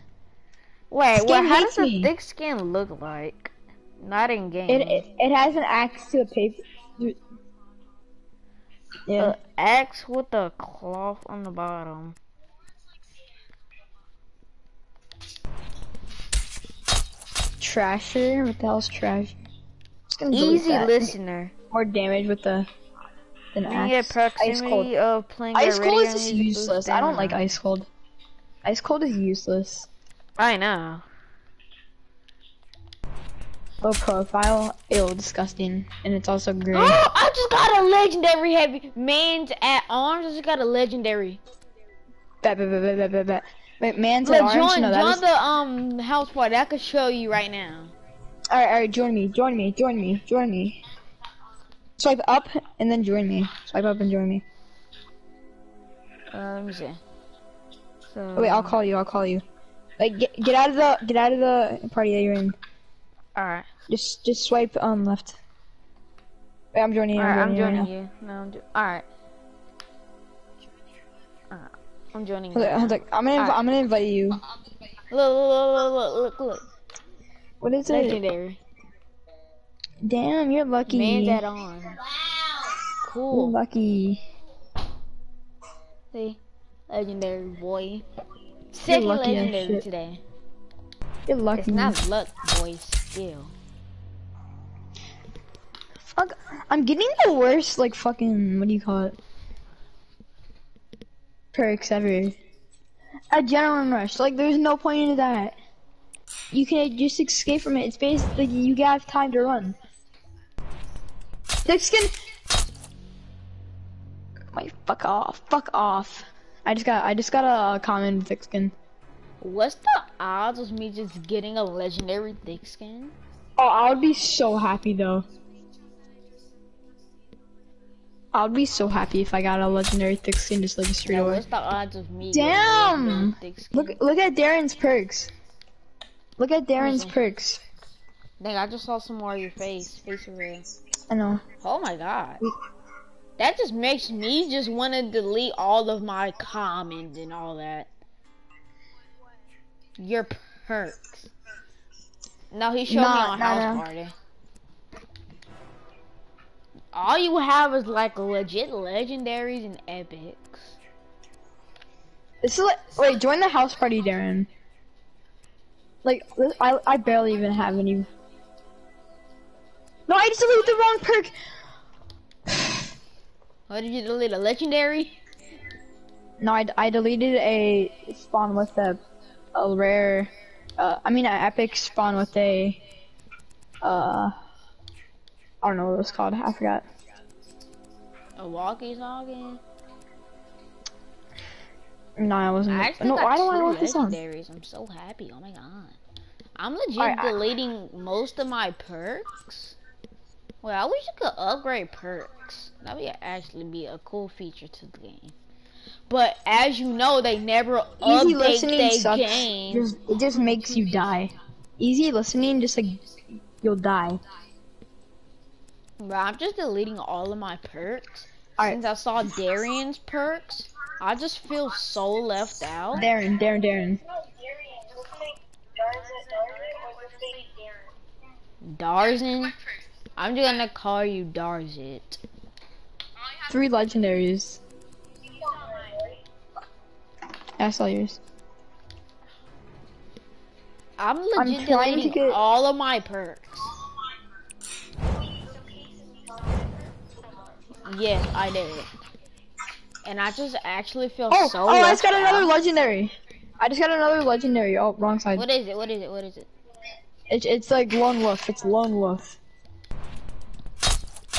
Wait, well, how does a thick skin look like? Not in game. It, it it has an axe to a paper. Yeah. Uh, axe with the cloth on the bottom. Thrasher. What the hell's trash? Just Easy listener. More damage with the than axe. Ice cold. of playing Ice cold is just useless. I don't like ice cold. Ice cold is useless. I know. Low profile, ill, disgusting, and it's also gray. [GASPS] Oh, I just got a legendary heavy man's at arms. I just got a legendary. bet, bet, bet, bet, bet, bet. Wait, man's Look, at join, No, that join is... the um house party. I can show you right now. Alright, alright, join me, join me, join me, join me. Swipe up, and then join me. Swipe up and join me. Uh, let me see. So, Oh, wait, I'll call you, I'll call you. Like, get, get out of the, get out of the party that you're in. All right, Just, just swipe, um, left. Wait, I'm joining you, all right. I'm I'm joining joining you. No, I'm all right. All right. I'm joining you. Hold on. I'm gonna, Alright. I'm gonna invite you. Look, look, look, look, look. What is it? Legendary. Damn, you're lucky. Man's at arms. You're Cool. lucky. See, legendary boy. Second lucky legendary today. You're lucky. It's not luck, boy. Skill. Fuck, I'm getting the worst, like, fucking, what do you call it? Perks ever. Adrenaline rush, like, there's no point into that. You can just escape from it. It's basically, you have time to run. Thick skin! My fuck off, fuck off. I just got, I just got a common thick skin. What's the odds of me just getting a legendary thick skin? Oh, I would be so happy though. I would be so happy if I got a legendary thick skin just like straight Now, away. what's the odds of me Damn! getting a legendary thick skin? Look, look at Darren's perks. Look at Darren's perks. Dang, I just saw some more of your face. Face array. I know. Oh my god. That just makes me just want to delete all of my comments and all that. Your perks. No, he showed me Nah, on nah, House nah. Party. All you have is like legit legendaries and epics. This is like, wait, join the house party, Darren. Like, I, I barely even have any. No, I just deleted the wrong perk. [SIGHS] What did you delete? A legendary? No, I, I deleted a spawn with a, a rare, uh, I mean, an epic spawn with a, uh, I don't know what it was called. I forgot. A walkie talkie? No, I wasn't. I actually no, got why do I want this on? I'm so happy. Oh my god. I'm legit Alright, I- deleting most of my perks. Well, I wish you could upgrade perks. That would actually be a cool feature to the game. But as you know, they never Easy update listening their sucks. game. Just, it just makes you die. Easy listening, just like you'll die. Bro, I'm just deleting all of my perks. Alright. Since I saw Darian's perks, I just feel so left out. Darren, Darren, Darren. Darzin? I'm just gonna call you Darzit. Three legendaries. I saw yours. I'm I'm legit to deleting get- all of my perks. Yes, I did. And I just actually feel Oh, so oh, I just got another legendary. I just got another legendary. Oh, wrong side. What is it? What is it? What is it? It's it's like lone wolf. It's lone wolf.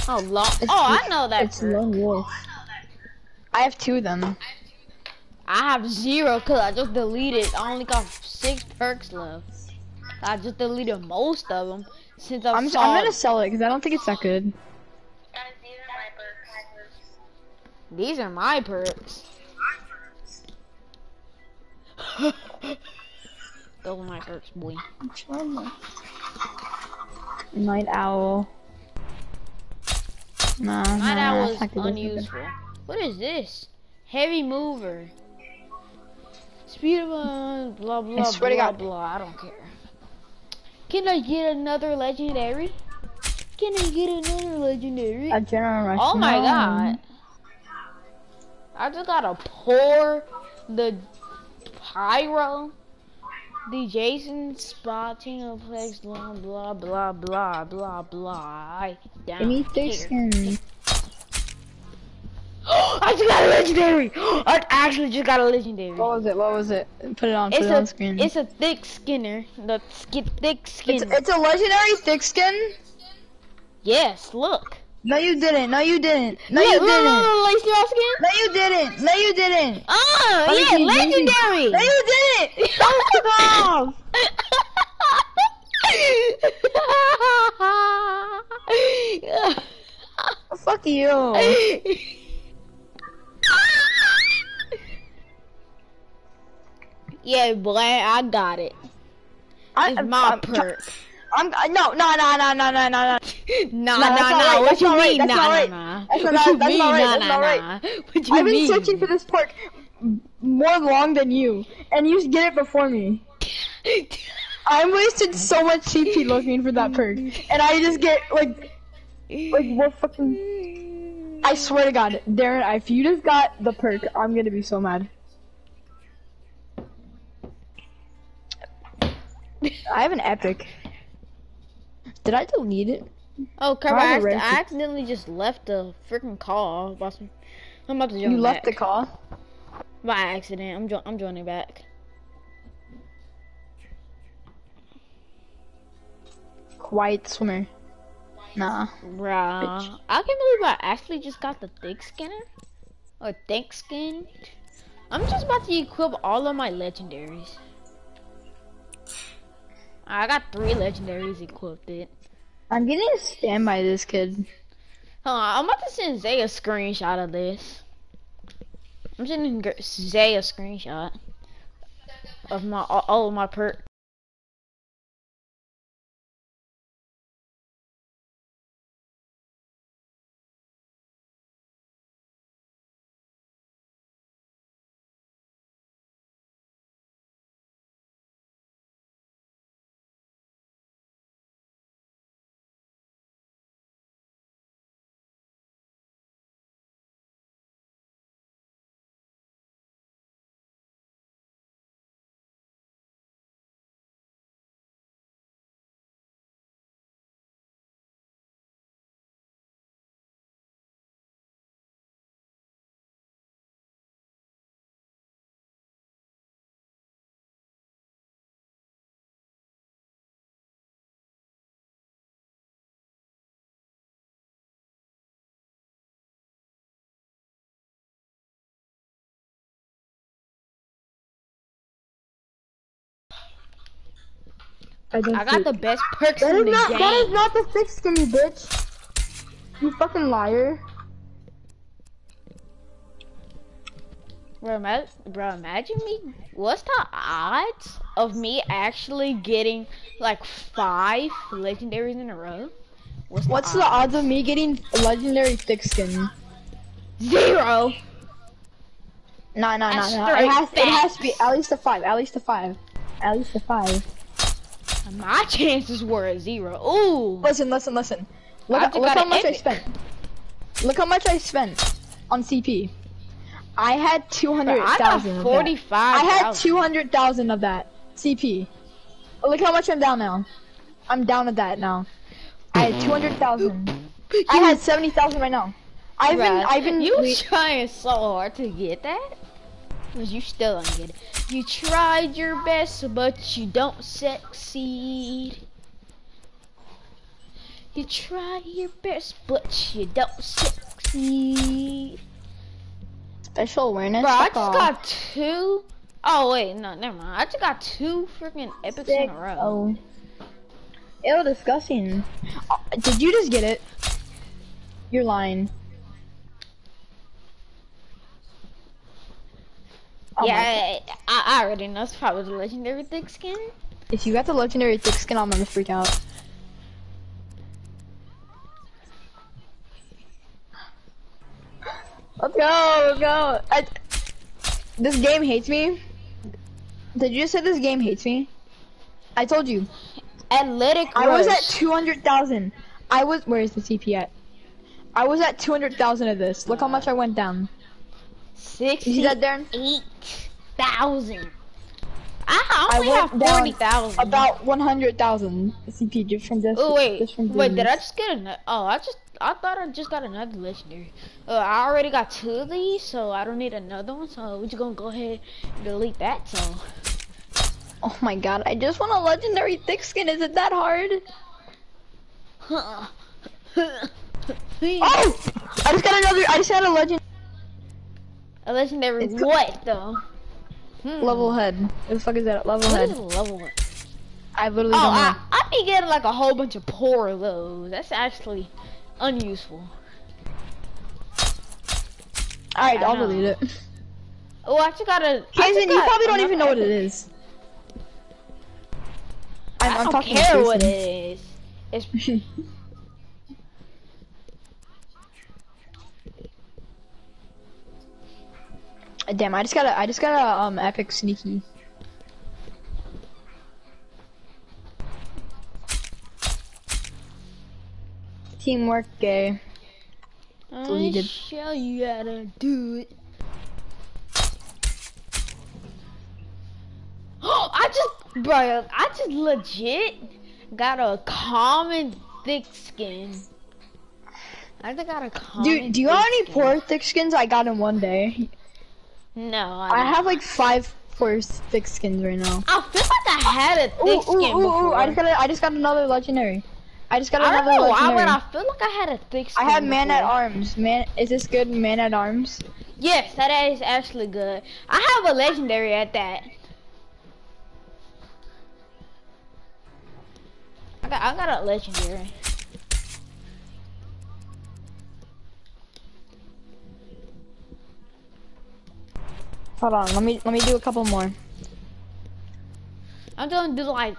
Oh, lo- It's oh, I know that. It's perk. lone wolf. I have two of them. I have zero because I just deleted. I only got six perks left. I just deleted most of them since I I'm, saw. I'm gonna sell it because I don't think it's that good. These are my perks. [LAUGHS] Those are my perks, boy. Night owl. Nah, Night nah, owl is not good, it's not good. unuseful. What is this? Heavy mover. Speed of uh, blah blah swear to blah God. blah. I don't care. Can I get another legendary? Can I get another legendary? A general rush. Oh my no. god. I just gotta pour the pyro, the Jason spotting of flex, blah blah blah blah blah blah. Down Give me thick here. skin. I just got a legendary! I actually just got a legendary. What was it? What was it? Put it on. Put It's it on a screen. it's a thick skinner. The skin thick It's, skin. it's a legendary thick skin. yes, look. No, you didn't. No, you didn't. No, Look, you look, didn't. look, look, rock skin. No, you didn't. No, you didn't. Oh, yeah, see, let me see. legendary. No, you didn't. [LAUGHS] Fuck off. Fuck you. [LAUGHS] yeah, boy, I got it. I, It's I'm, my perk. I'm no, no, no, no, no, no, no, no. [LAUGHS] no no. nah. What that's you mean, right. nah, right. What you mean, nah, nah, nah? What you mean? I've been searching for this park more long than you, and you get it before me. [LAUGHS] I wasted so much CP looking for that perk, and I just get like, like what fucking? I swear to God, Darren, if you just got the perk, I'm gonna be so mad. [LAUGHS] I have an epic. Did I delete it? Oh, crap! I I, have a acc- red I accidentally just left the freaking call. About I'm about to join You left the back. call. by accident. I'm jo- I'm joining back. Quiet swimmer. Nah. Bruh. I can't believe I actually just got the thick skinner. Or thick skin. I'm just about to equip all of my legendaries. I got three legendaries equipped it. I'm getting spammed by this kid. Hold on, I'm about to send Zay a screenshot of this. I'm sending Zay a screenshot of my all, of my perk. I, don't I got the best perks That in is the not. game. That is not the thick skin, bitch. You fucking liar. Bro, bro, imagine me. What's the odds of me actually getting like five legendaries in a row? What's the, What's the odds of me getting legendary thick skin? Zero. No, no, no, That's no. It has, it has to be at least a five. At least a five. At least a five. My chances were a zero. Ooh. Listen, listen, listen. Look, I look how much I spent. Look how much I spent on CP. I had two Bro, hundred I got thousand. of that. forty-five. I had two hundred thousand of that CP. Look how much I'm down now. I'm down at that now. I had two hundred thousand. I had seventy thousand right now. I've been, I've been. You trying so hard to get that? Cause you still don't get it. You tried your best, but you don't succeed. You try your best, but you don't succeed. Spatial awareness. Bro, I just off. got two. Oh wait, no, never mind. I just got two freaking epics in a row. Oh. Ew, disgusting. Uh, did you just get it? You're lying. Oh yeah, I, I already know. It's probably the legendary thick skin. If you got the legendary thick skin, I'm gonna freak out. Let's go, let's go. I, this game hates me. Did you just say this game hates me? I told you. Athletic I was at 200,000. I was, where is the CP at? I was at 200,000 of this. Look how much I went down. You see that, Sixty-eight thousand. I I only went have down forty thousand. About 100,000 CP just from this. Oh wait, just from wait, did I just get another? Oh, I just, I thought I just got another legendary. Uh, I already got two of these, so I don't need another one. So we're just gonna go ahead and delete that. So, Oh my god, I just want a legendary thick skin. Is it that hard? oh, [LAUGHS] Oh! I just got another, I just got a legend a legendary It's what though? Hmm. level head. What the fuck is that? Level What head. level one? I literally Oh, don't know. I, I be getting like a whole bunch of poor those. That's actually unuseful. Alright, I'll know. delete it. Oh, I just got a. Kazen, you probably don't even know what it is. I'm, I I'm don't talking care what it is. It's [LAUGHS] Damn, I just got a, I just got a um epic sneaky. Teamwork gay. Deleted. I show you how to do it. [GASPS] I just, bro, I just legit got a common thick skin. I just got a common. Dude, do you know any skin. poor thick skins I got in one day? No, I, I have like five poor thick skins right now. I feel like I had a thick ooh, skin ooh, ooh, I just got a, I just got another legendary. I just got I don't another know why, but I feel like I had a thick skin. I had man at arms. Man, is this good? Man at arms. Yes, that is actually good. I have a legendary at that. I got, I got a legendary. Hold on, let me let me do a couple more. I'm gonna do like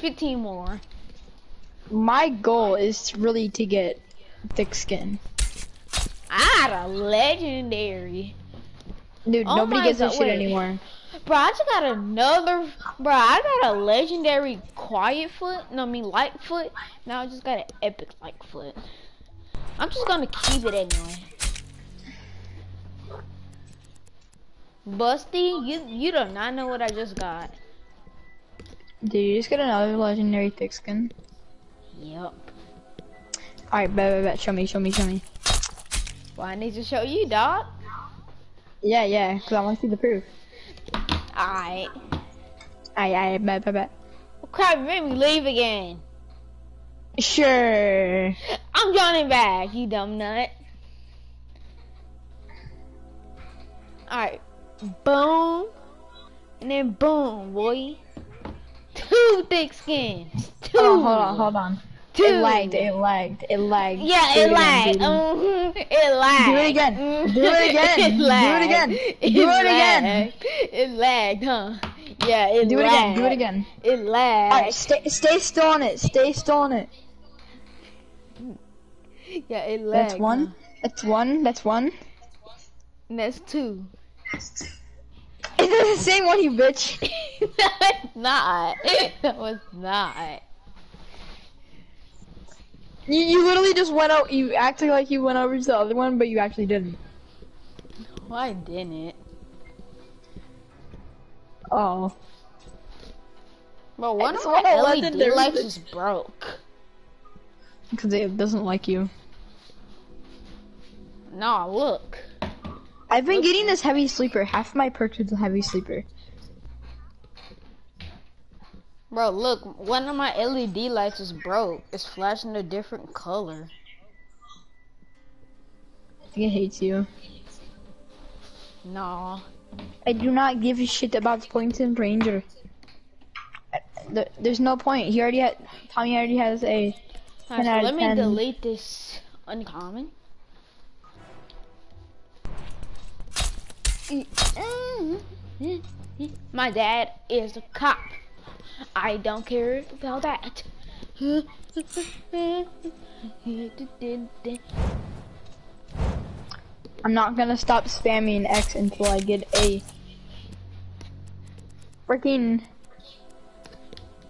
15 more. My goal is really to get thick skin. I got a legendary. Dude, Oh nobody gets God, shit wait. anymore. Bro, I just got another. Bro, I got a legendary quiet foot. No, I mean light foot. Now I just got an epic light foot. I'm just gonna keep it anyway. Busty, you you do not know what I just got. Did you just get another legendary thick skin? Yep. Alright, bet, bet, bet. Show me, show me, show me. Well, I need to show you, dog. Yeah, yeah, because I want to see the proof. Alright. Alright, alright, bet, bet, bet. Well, crap, you made me leave again. Sure. I'm joining back, you dumb nut. Alright. Boom. And then boom, boy. Two thick skins. Two. Hold on, hold on, hold on. Two. It lagged, it lagged, it lagged. Yeah, it lagged. [LAUGHS] it lagged. Do [LAUGHS] it again. Do it again. it [LAUGHS] Do it again. Do it again. It lagged, huh? Yeah, it Do it again, do it again. It lagged. Alright, stay, stay still on it, stay still on it. Yeah, it lagged. That's one, that's one, that's one. huh? And that's two. Is this the same one, you bitch? no, it's [LAUGHS] not. [LAUGHS] That was not. You, you literally just went out, you acted like you went over to the other one, but you actually didn't. Well, I didn't. Oh. But one of my LED lights is broke. Because it doesn't like you. Nah, look. I've been getting this heavy sleeper. Half my perks with the heavy sleeper. Bro, look. One of my LED lights is broke. It's flashing a different color. I think it hates you. No. I do not give a shit about points in Ranger. There's no point. He already had. Tommy already has a. Alright, 10 so let me delete this uncommon. My dad is a cop. I don't care about that. I'm not gonna stop spamming X until I get a freaking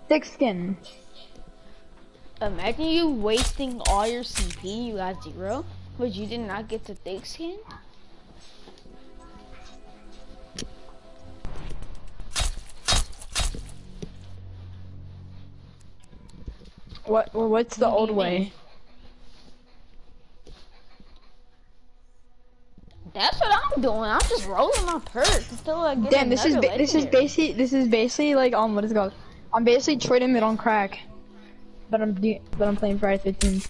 thick skin. Imagine you wasting all your CP, you got zero, but you did not get the thick skin. What? well, What's the old way? That's what I'm doing. I'm just rolling my perks until I get Damn, this is ba- this is basically this is basically like um what is it called? I'm basically trading it on crack, but I'm but I'm playing Friday 15.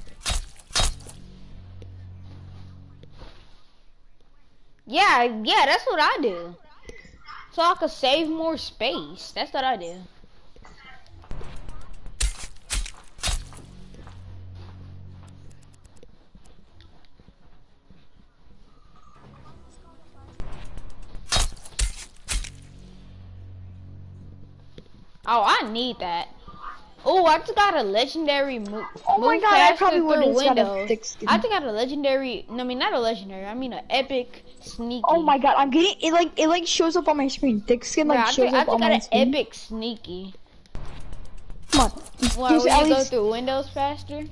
Yeah, yeah, that's what I do. So I could save more space. That's what I do. Oh, I need that. Oh, I just got a legendary move. Oh my move god, I probably would have got a windows. I just got a legendary. No, I mean not a legendary. I mean an epic sneaky. Oh my god, I'm getting it like it like shows up on my screen. Thick skin like I shows think, I up just on got my an screen. epic sneaky. Come on, Why, at go least through windows faster?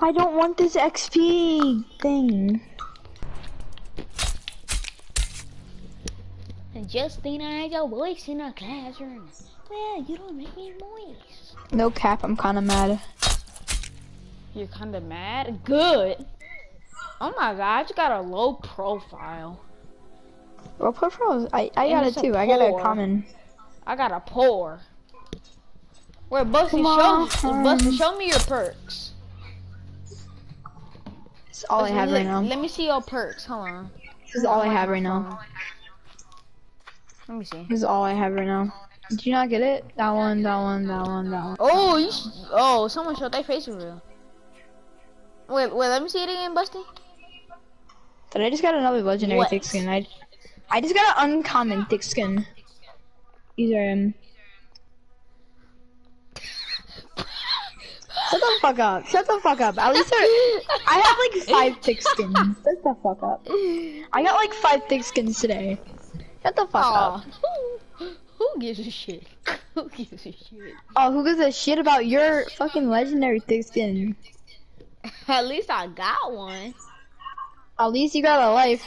I don't want this XP thing. And Justina has your voice in a classroom. Well, you don't make me moist. No cap, I'm kind of mad. You're kind of mad? Good. Oh my god, I just got a low profile. Well, profiles, I I And got it a too. I got a common. I got a poor. Where Busty show. Busty, show me your perks. It's all I have let, right now. Let me see your perks. Hold on. This is all I have right now. Let me see. This is all I have right now. Did you not get it? That one, that one, that one, that one. Oh, you oh, someone showed their face real. Wait, wait, let me see it again, Busty. But I just got another legendary What? thick skin. I, I just got an uncommon thick skin. These are um. Shut the fuck up! Shut the fuck up! At least I, have like five thick skins. Shut the fuck up! I got like five thick skins today. Shut the fuck Aw, up! who, who gives a shit? Who gives a shit? Oh, who gives a shit about your fucking legendary thick skin? At least I got one. At least you got a life.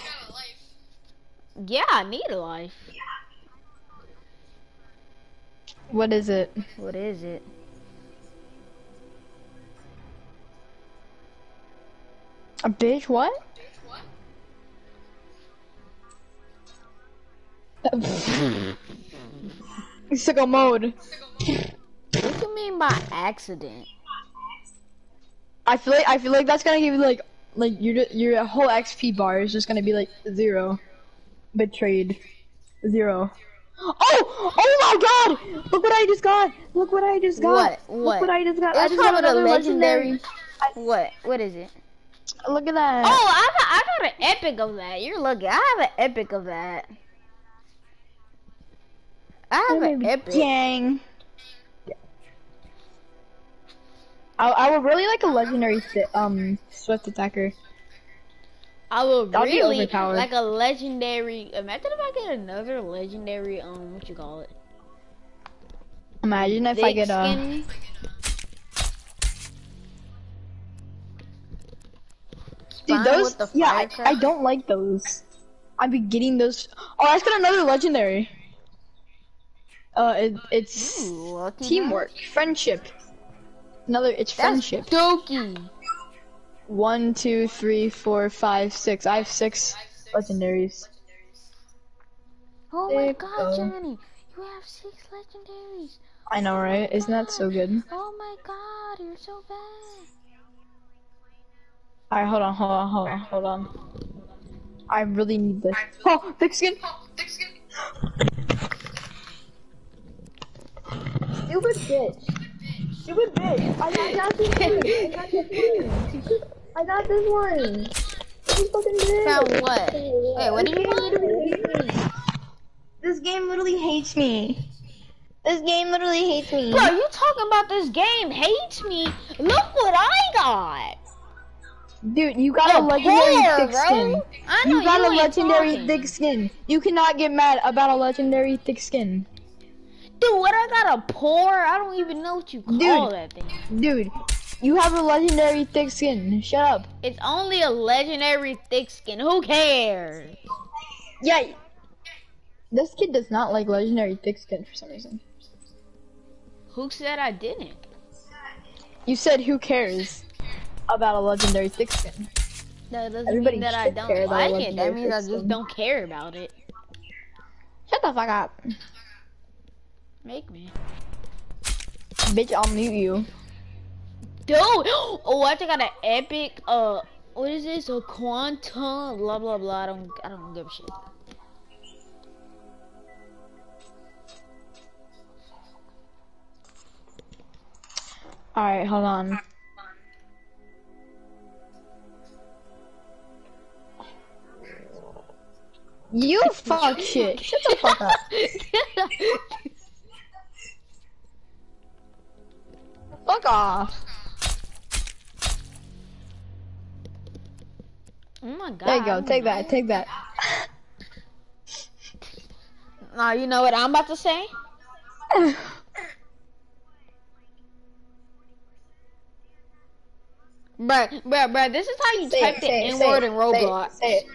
Yeah, I need a life. What is it? What is it? A bitch? What? [LAUGHS] Sicko mode. What do you mean by accident? I feel like I feel like that's gonna give you like like your your whole XP bar is just gonna be like zero. Betrayed. Zero. Oh! Oh my god! Look what I just got! Look what I just got! What? Look What? what I just got! I just got another legendary. What? What is it? Look at that! Oh, I got, I got an epic of that. You're lucky. I have an epic of that. I have an epic. Gang. I, I would really like a legendary um swift attacker. I would That'll be really like a legendary. Imagine if I get another legendary. Um, what you call it? Imagine if I get a. skin. Dude, those. Yeah, I, I don't like those. I'd be getting those. Oh, I just got another legendary. Uh, it, it's Ooh, teamwork, friendship. Another, it's That's friendship. Doki. One, two, three, four, five, six. I have six legendaries. Oh my god, go. Johnny. You have six legendaries. I know, right? Isn't that so good? Oh my god, you're so bad. Alright, hold on, hold on, hold on, hold on. I really need this. Oh, thick skin. Oh, Stupid bitch. Stupid bitch. I got, this one. I got this one. [LAUGHS] I got this one. Found what? Wait, what did you find? This game literally hates me. This game literally hates me. Bro, you talking about this game hates me? Look what I got. Dude, you got a Yo, legendary poor, thick bro. skin. I know You got a legendary talking. thick skin. You cannot get mad about a legendary thick skin. Dude, what I got a pour? I don't even know what you call Dude. that thing. Dude, you have a legendary thick skin. Shut up. It's only a legendary thick skin. Who cares? Yeah. This kid does not like legendary thick skin for some reason. Who said I didn't? You said who cares about a legendary thick skin? That doesn't Everybody mean that I don't care about like it. That means I just don't care about it. Shut the fuck up. Make me. Bitch, I'll mute you. Dude! [GASPS] Oh, I just got an epic, uh, what is this? A quantum, blah, blah, blah. I don't, I don't give a shit. Alright, hold on. You [LAUGHS] fuck shit. Shut the fuck up. [LAUGHS] Fuck off. oh my god. There you go. Take that. Take that. [LAUGHS] Nah, you know what I'm about to say? Bruh, bruh, bruh, this is how you Say type it, the N word in say Roblox. it, say it.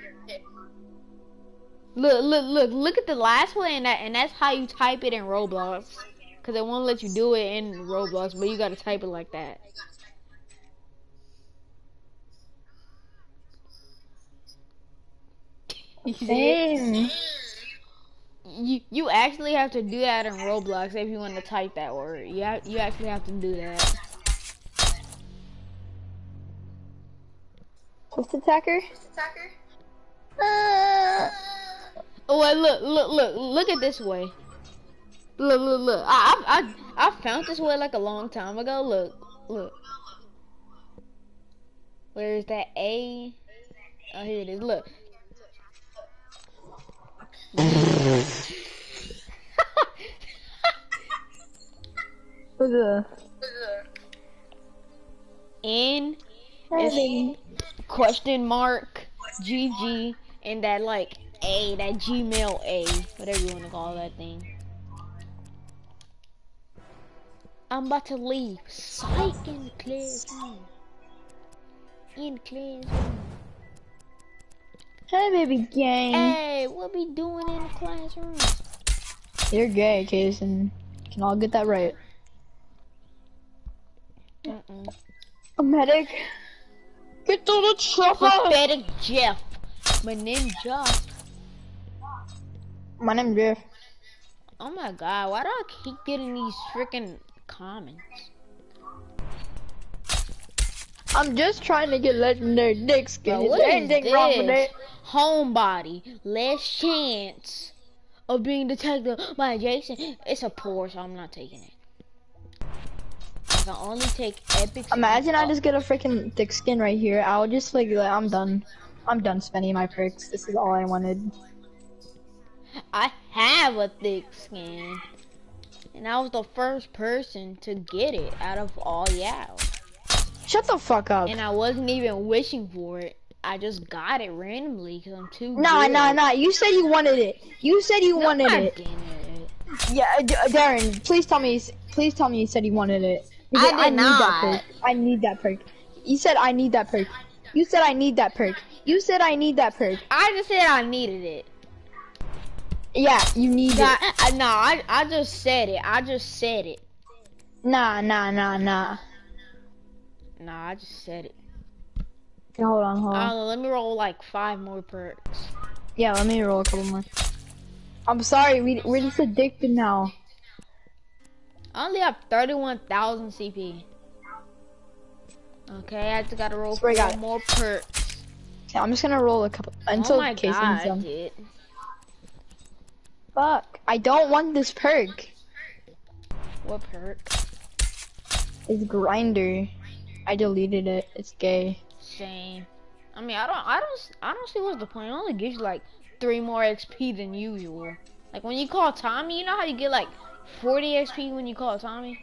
Look, look, look, look at the last one, and that, and that's how you type it in Roblox. Cause it won't let you do it in Roblox, but you gotta type it like that. [LAUGHS] You see? Damn. You you actually have to do that in Roblox if you want to type that word. You have, you actually have to do that. Swift attacker? Oh, wait, look, look, look, look at this way. Look, look, look. I, I, I, I found this way like a long time ago. Look, look. Where is that A? Oh, here it is. Look. [LAUGHS] N Hey, question mark GG and that like A, that Gmail A, whatever you want to call that thing. I'm about to leave. Psych in classroom. In classroom. Hey, baby gang. Hey, what we doing in the classroom? You're gay, Jason. Can all get that right. Mm-mm. A medic. Get to the chopper. Pathetic Jeff. My name Jeff. My name's Jeff. Oh my god, why do I keep getting these freaking comments? I'm just trying to get legendary dick skin. Bro, Is what anything wrong with this? it? Homebody, less chance of being detected by Jason. It's a poor, so I'm not taking it. I can only take epic. Imagine I just get a freaking thick skin right here. I'll just like, like, I'm done. I'm done spending my perks. This is all I wanted. I have a thick skin, and I was the first person to get it out of all y'all. Shut the fuck up. And I wasn't even wishing for it. I just got it randomly because I'm too. Nah, good. nah, nah. You said you wanted it. You said you No, wanted I it. Yeah, uh, D- Darren, please tell me. Please tell me you said you wanted it. You I did need not. that perk. I need that perk. You said I need that perk. You said I need that perk. You said I need that perk. I just said I needed it. Yeah, you need Nah, it. I, nah, I, I just said it. I just said it. Nah, nah, nah, nah. Nah, I just said it. Okay, hold on, hold on. don't let me roll like five more perks. Yeah, let me roll a couple more. I'm sorry, we we're just addicted now. I only have 31,000 CP. Okay, I just gotta roll four more perks. Okay, I'm just gonna roll a couple oh until oh my Casey's god. Fuck, I don't want this perk. What perk? It's grinder. I deleted it. It's gay. Same. I mean, I don't, I don't, I don't see what's the point. It only gives you like three more XP than usual. Like when you call Tommy, you know how you get like 40 XP when you call Tommy?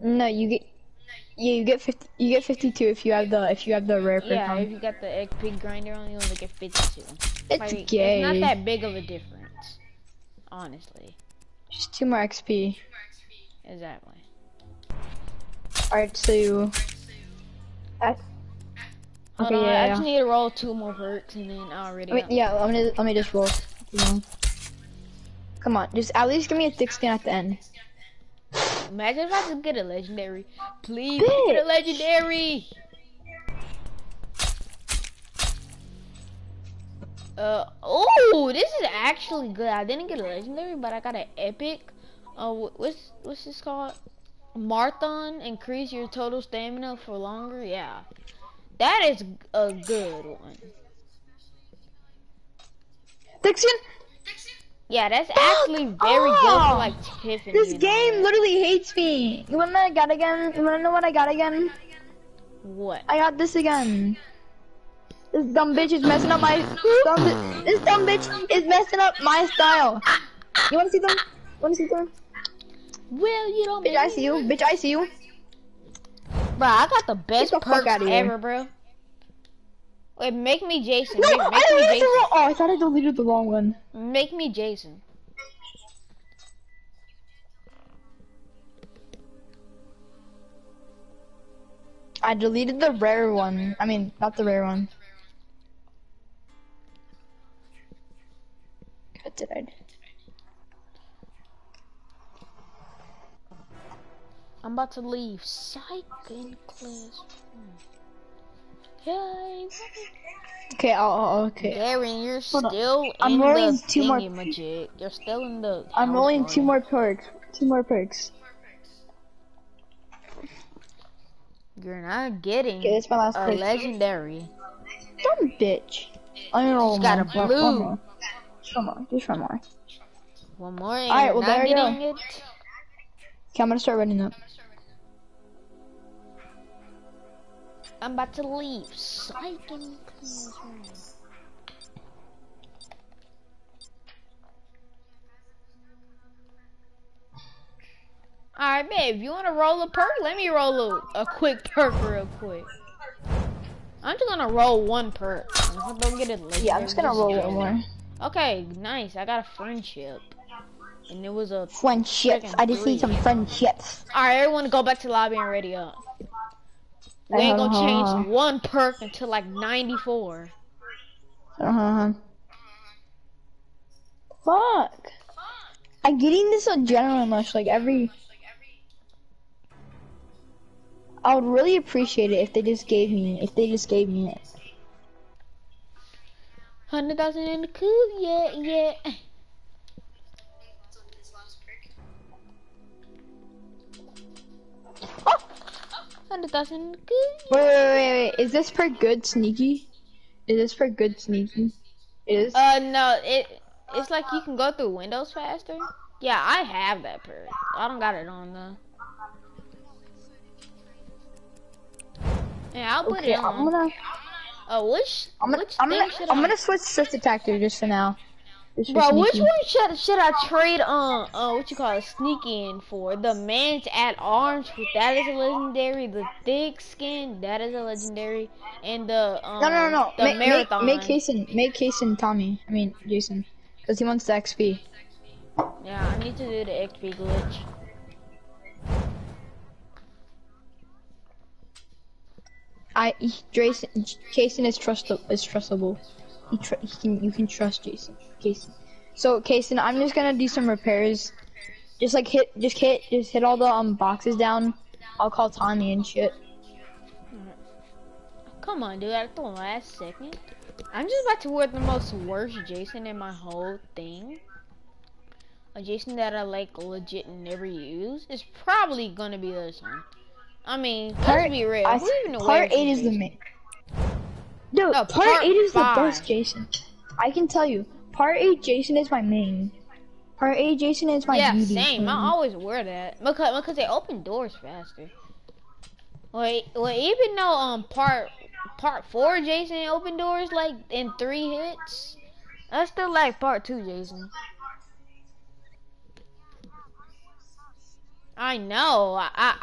No, you get yeah, you get fifty. You get fifty-two if you have the if you have the rare perk. Yeah, if you got the XP grinder on, you only get 52. it's Like, gay. It's not that big of a difference, honestly. Just two more XP. Exactly. Alright, so. I, Hold okay, on, yeah, I yeah. just need to roll two more perks and then I already. Mean, yeah, let me let me just roll. Come on, just at least give me a thick skin at the end. Imagine if I could get a legendary. Please get a legendary. Uh oh, this is actually good. I didn't get a legendary, but I got an epic. Uh, what's what's this called? Marathon. Increase your total stamina for longer. Yeah, that is a good one. Skin. Yeah, that's actually very good for like Tiffany. This game that. literally hates me. You wanna know what I got again? You wanna know what I got again? What? I got this again. This dumb bitch is messing up my dumb, this dumb bitch is messing up my style. You wanna see them? Wanna see them? Well, you don't. Bitch, I see you. Bitch, I see you. Bro, I got the best the fuck perks outta ever, bro. Wait, make me Jason. No, make, I me Jason. wrong. Oh, I thought I deleted the wrong one. Make me Jason. I deleted the rare one. I mean, not the rare one. God, did I? do? I'm about to leave. Psych in class. Hmm. Yay. Okay, I'll, I'll- okay. Darren, you're Hold on. still I'm rolling the two more- thingy-majig. You're still in the. I'm rolling two more perks. Two more perks. You're not getting Okay, that's my last a perk. legendary. Dumb bitch. I'm gonna roll Just got a blue. One more. Just one more. Just one more. One more. Alright, well, there you go. it. Okay, I'm gonna start running up. I'm about to leave. Psych in class. Alright, babe, if you wanna roll a perk? Let me roll a, a quick perk real quick. I'm just gonna roll one perk. If I don't get it later, Yeah, I'm just gonna roll one more. Okay, nice. I got a friendship. And it was a friendship. I just need some friendships. Alright, everyone go back to lobby and ready up. We ain't gonna Uh-huh. change one perk until like 94. Uh-huh. Fuck. I'm getting this adrenaline rush like every. I would really appreciate it if they just gave me if they just gave me it. 100,000 in the coop, yeah, yeah. Oh! 100,000 in the coop. Wait, wait, wait, wait. Is this for good sneaky? Is this for good sneaky? Is. Uh, no, it it's like you can go through windows faster. Yeah, I have that perk. I don't got it on though. Yeah, I'll put okay, it I'm on. gonna, Oh, which I'm gonna, which I'm gonna, I'm gonna switch Swift Attacker just for now. Bro, which one should should I trade on? Uh, what you call it? Sneaky in for the man's at arms. with- That is a legendary. The thick skin. That is a legendary. And the um, No, no, no, no. The Make, make, marathon. make Kason, make Kason Tommy. I mean Jason, because he wants the XP. Yeah, I need to do the XP glitch. I Jason Jason is trust is trustable. He can you can trust Jason. Jason. So Jason, I'm just gonna do some repairs. Just like hit, just hit, just hit all the um boxes down. I'll call Tommy and shit. Come on, dude. At the last second. I'm just about to wear the most worst Jason in my whole thing. A Jason that I like legit never use is probably gonna be this one. I mean, let's Part- be real. I, Who even part eight is the Jason? main. No, No, part, part eight is five. the best Jason. I can tell you, part eight Jason is my main. Part eight Jason is my Yeah, same. queen. I always wear that because because they open doors faster. Wait, well, even though um part part four Jason open doors like in three hits, I still like part two Jason. I know. I I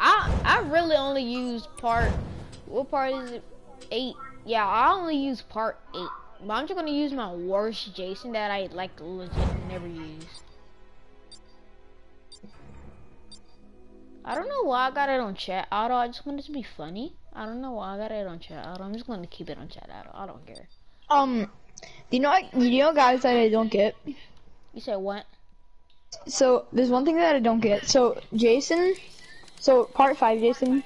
I, I really only use part. What part is it? Eight. Yeah, I only use part eight. But I'm just gonna use my worst Jason that I like legit never use. I don't know why I got it on chat auto. I just wanted to be funny. I don't know why I got it on chat auto. I'm just gonna keep it on chat auto. I don't care. Um, do you know what- you know guys that I don't get? You said what? So there's one thing that I don't get. So Jason, so part five Jason,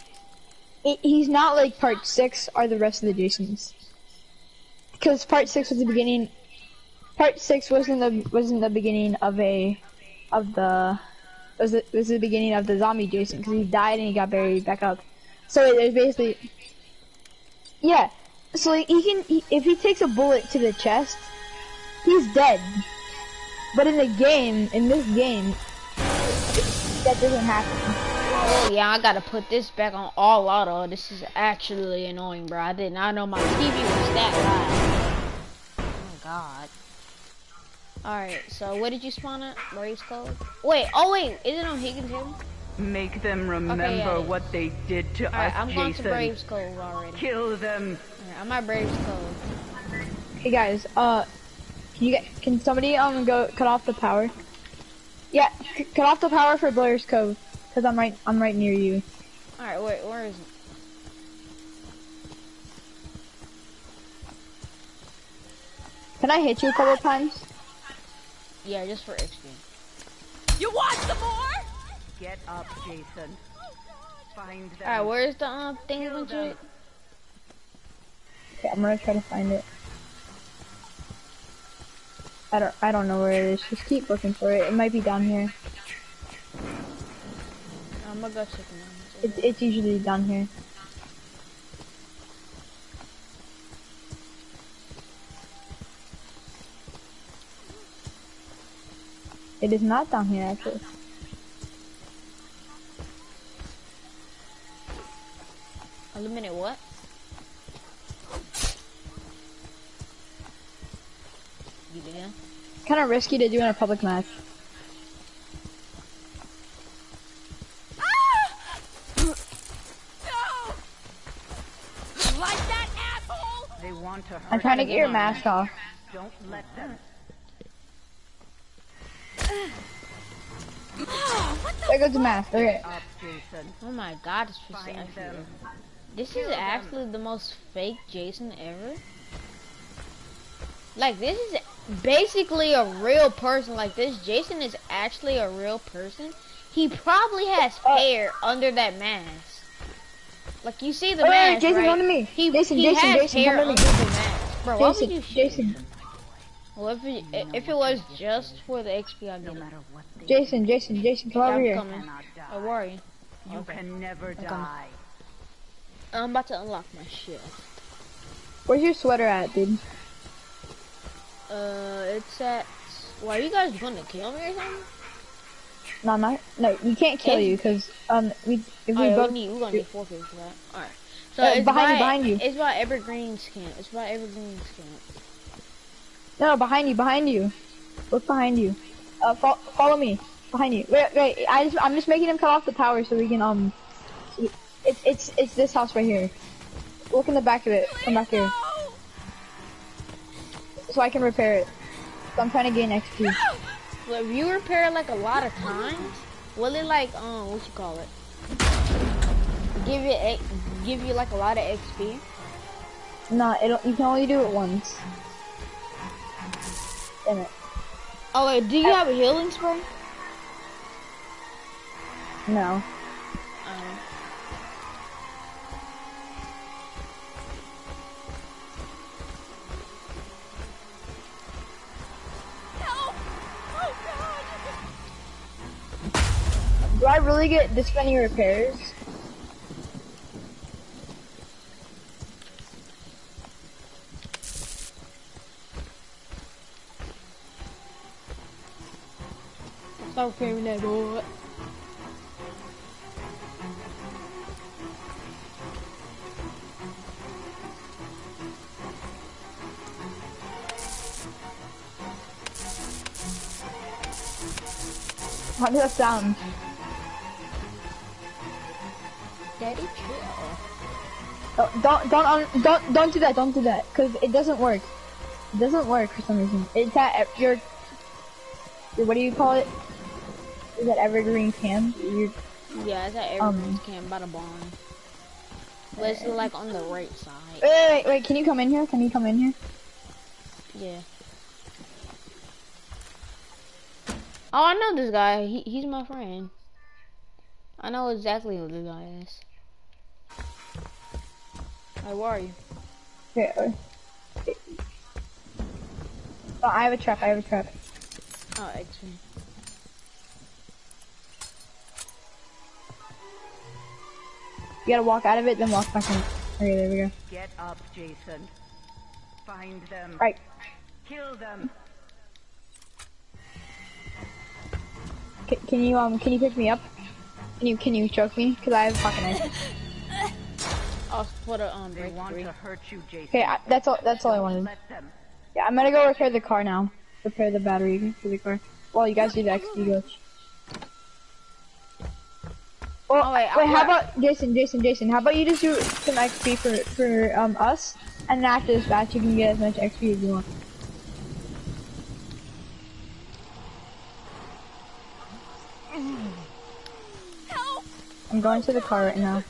he's not like part six are the rest of the Jasons. Because part six was the beginning. Part six wasn't the wasn't the beginning of a of the was the, was the beginning of the zombie Jason because he died and he got buried back up. So there's basically yeah. So like, he can he, if he takes a bullet to the chest, he's dead. But in the game, in this game, that doesn't happen. Oh yeah, I gotta put this back on all auto. This is actually annoying, bro. I did not know my TV was that loud. Oh god. Alright, so where did you spawn at? Braves Cove? Wait, oh wait, is it on Higgins Hill? Make them remember yeah, what they did to Alright, us, I'm going to Braves Cove already. Kill them. Alright, I'm at Braves Cove. Hey guys, uh, can you get, can somebody um go cut off the power? Yeah, c- cut off the power for Blair's Cove, cause I'm right, I'm right near you. Alright, wait, where is it? Can I hit you a couple times? Yeah, just for XP. You want some more? Get up, Jason. Find them. Alright, where's the um thing Kill with you? them. Okay, I'm gonna try to find it. I don't, I don't know where it is. Just keep looking for it. It might be down here. I'm gonna go check it out. It's, it's usually down here. It is not down here, actually. Eliminate what? Kind of risky to do in a public match. Trying to get your mask off. Don't let them. There goes the mask. Okay. Oh my god, it's just Find them. This is actually the most fake Jason ever. Like this is basically a real person. Like this Jason is actually a real person. He probably has Uh, hair under that mask. Like you see the Wait, wait, mask, Jason, right? come to me. He, Jason, he Jason, has Jason, hair come to under me. The mask. Bro, why would Jason, you shoot Jason, him? Well, if it, if it was just for the XP, I'd No get it. matter what they Jason, Jason, Jason, come Yeah, over I'm here. coming. cannot die. Don't worry. You Okay. can never coming. die. I'm about to unlock my shit. Where's your sweater at, dude? Uh, it's at. Why are you guys gonna kill me or something? No, I'm not. No, we can't kill Hey. you because um we if we yeah, both we need, we're gonna need four kills for that. Alright. So Uh, it's behind you, behind you. It's by Evergreen's camp. It's by Evergreen's camp. no, no behind you, behind you. Look behind you. Uh, fo- follow me. Behind you. Wait, wait. I just I'm just making him cut off the power so we can um. It's it's it's this house right here. Look in the back of it. Come back here. So I can repair it. So I'm trying to gain XP. But if you repair it like a lot of times, will it like um what you call it? Give it a- give you like a lot of XP? No, it you can only do it once. Damn it. Oh wait, do you I have a healing spray? No. Oh. Oh, do I really get this many repairs? Stop repairing that boy. How does that sound? Daddy chill. Oh, don't don't um, don't don't do that. Don't do that because it doesn't work. It doesn't work for some reason. It's at your what do you call it? Is that evergreen cam? Your, Yeah, it's at Um. everyone's camp by the barn. But it's like on the right side. wait, wait, wait. Can you come in here? Can you come in here? Yeah. Oh, I know this guy. He he's my friend. I know exactly who this guy is. Hey, where are you? Uh, Oh, I have a trap. I have a trap. Oh, X-ray. You gotta walk out of it, then walk back in. Okay, there we go. Get up, Jason. Find them. Right. Kill them. C can you um can you pick me up? Can you can you choke me? Cause I have a fucking knife. [LAUGHS] For the um They break want three. to hurt you, Jason. Okay, I, that's all. That's all I wanted. Let them. Yeah, I'm gonna go repair the car now. Repair the battery for the car. Well, you guys do the XP glitch. Well, Oh, wait, wait, how about Jason, Jason, Jason? How about you just do some XP for for um us, and then after this match, you can get as much XP as you want. Help! I'm going to the car right now.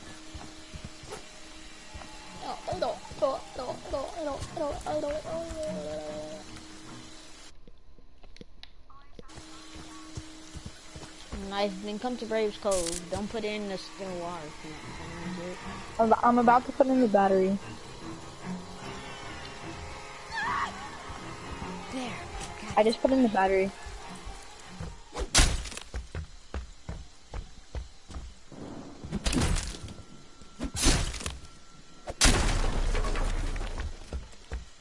Then come to Braves Cove. Don't put in the still water. I'm about to put in the battery. There. I just put in the battery.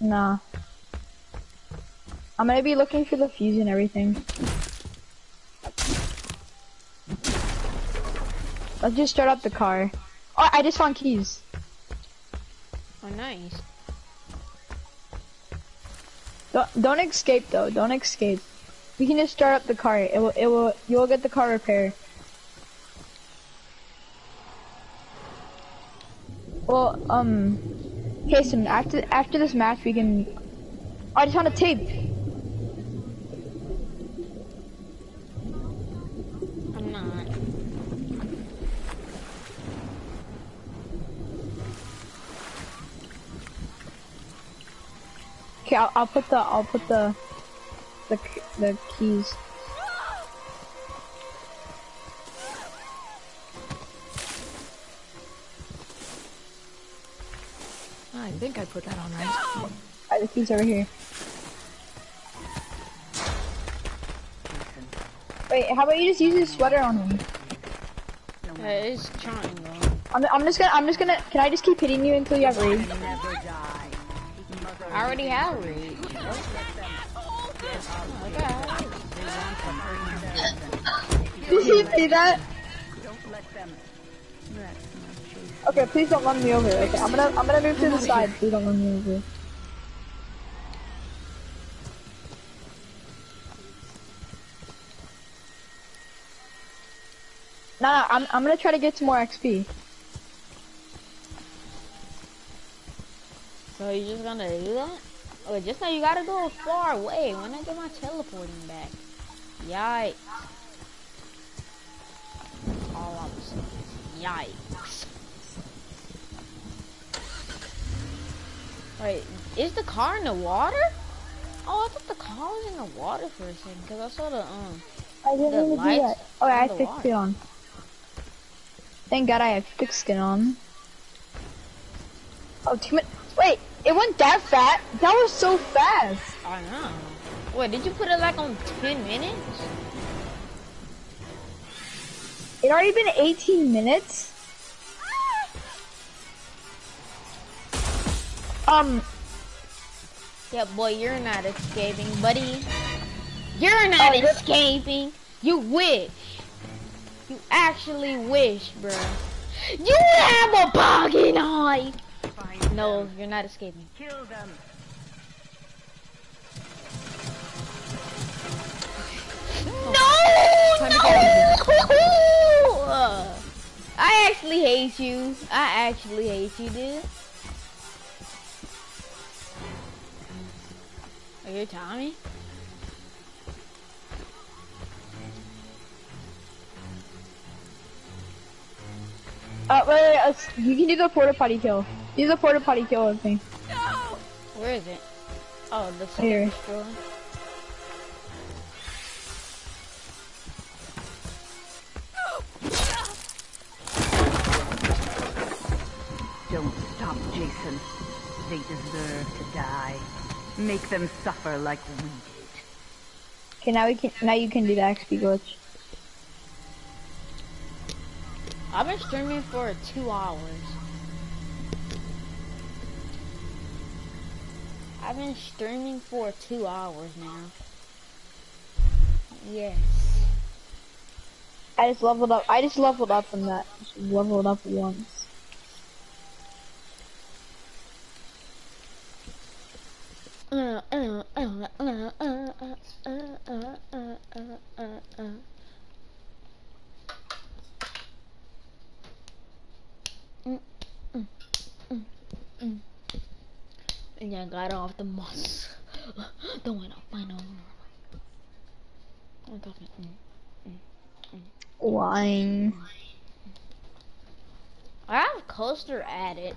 Nah. I'm gonna be looking for the fuse and everything. Let's just start up the car. Oh, I just found keys. Oh, nice. Don't, don't escape though. Don't escape. We can just start up the car. It will. It will. You will get the car repaired. Well, um, Jason. After after this match, we can. Oh, I just found a tape. I'm not. Okay, I'll, I'll put the. I'll put the. The the keys. I think I put that on right. Alright, the keys over here. Wait, how about you just use his sweater on him? Uh, it's trying though. I'm, I'm just gonna. I'm just gonna. Can I just keep hitting you until you have rage? Already have. Okay. Did you see that? Okay, please don't run me over. Okay, I'm gonna I'm gonna move to the side. Please don't run me over. Nah, I'm I'm gonna try to get some more XP. So you're just gonna do that? Oh, just now you gotta go far away. When I get my teleporting back. Yikes. All I'm saying is yikes. Wait, is the car in the water? Oh, I thought the car was in the water for a second because I saw the um. I didn't The even do lights that. Oh, I fixed have the thick wall. skin on. Thank God I have thick skin on. Oh, two minutes. Wait, it went that fast? That was so fast. I know. Wait, did you put it like on 10 minutes? It already been 18 minutes. Um, Yeah, boy, you're not escaping, buddy. You're not Oh, escaping. You wish. You actually wish, bro. You have a pocket knife. Find No, you're not escaping. Kill them. No! Time to get No! I actually hate you. I actually hate you, dude. Are you Tommy? uh, wait, wait, uh, you can do the porta potty kill. Do a porta potty kill with me. Where is it? Oh, the Here. store. Don't stop, Jason. They deserve to die. Make them suffer like we did. Okay, now we can. Now you can do the XP glitch. I've been streaming for two hours. I've been streaming for two hours now. Yes. I just leveled up. I just leveled up from that. Just leveled up once. Got off the bus. Don't went off my nose. I'm talking. Mm. Lying. I have Coaster at it.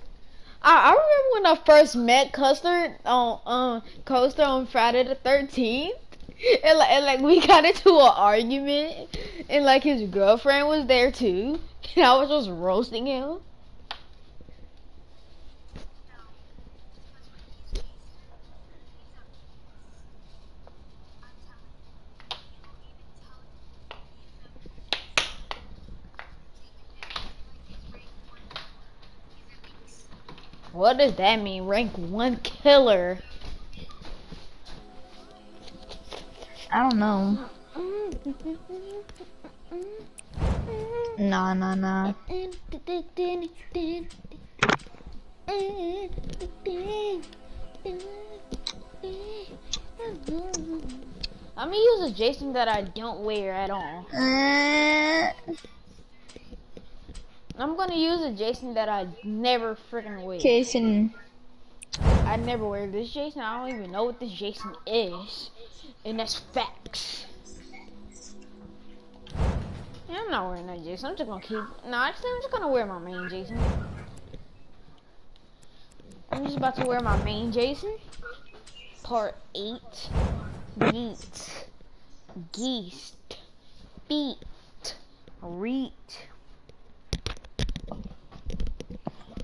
I, I remember when I first met Coaster on um Coaster on Friday the thirteenth. And like, and like we got into an argument and like his girlfriend was there too. And I was just roasting him. What does that mean? Rank one killer. I don't know. Nah, nah, nah. I'm gonna use a Jason that I don't wear at all. Uh, I'm gonna use a Jason that I never freaking wear. Jason. I never wear this Jason. I don't even know what this Jason is. And that's facts. Yeah, I'm not wearing that Jason. I'm just gonna keep. No, actually, I'm just gonna wear my main Jason. I'm just about to wear my main Jason. Part 8. Geet. Geest. Beat. Reet.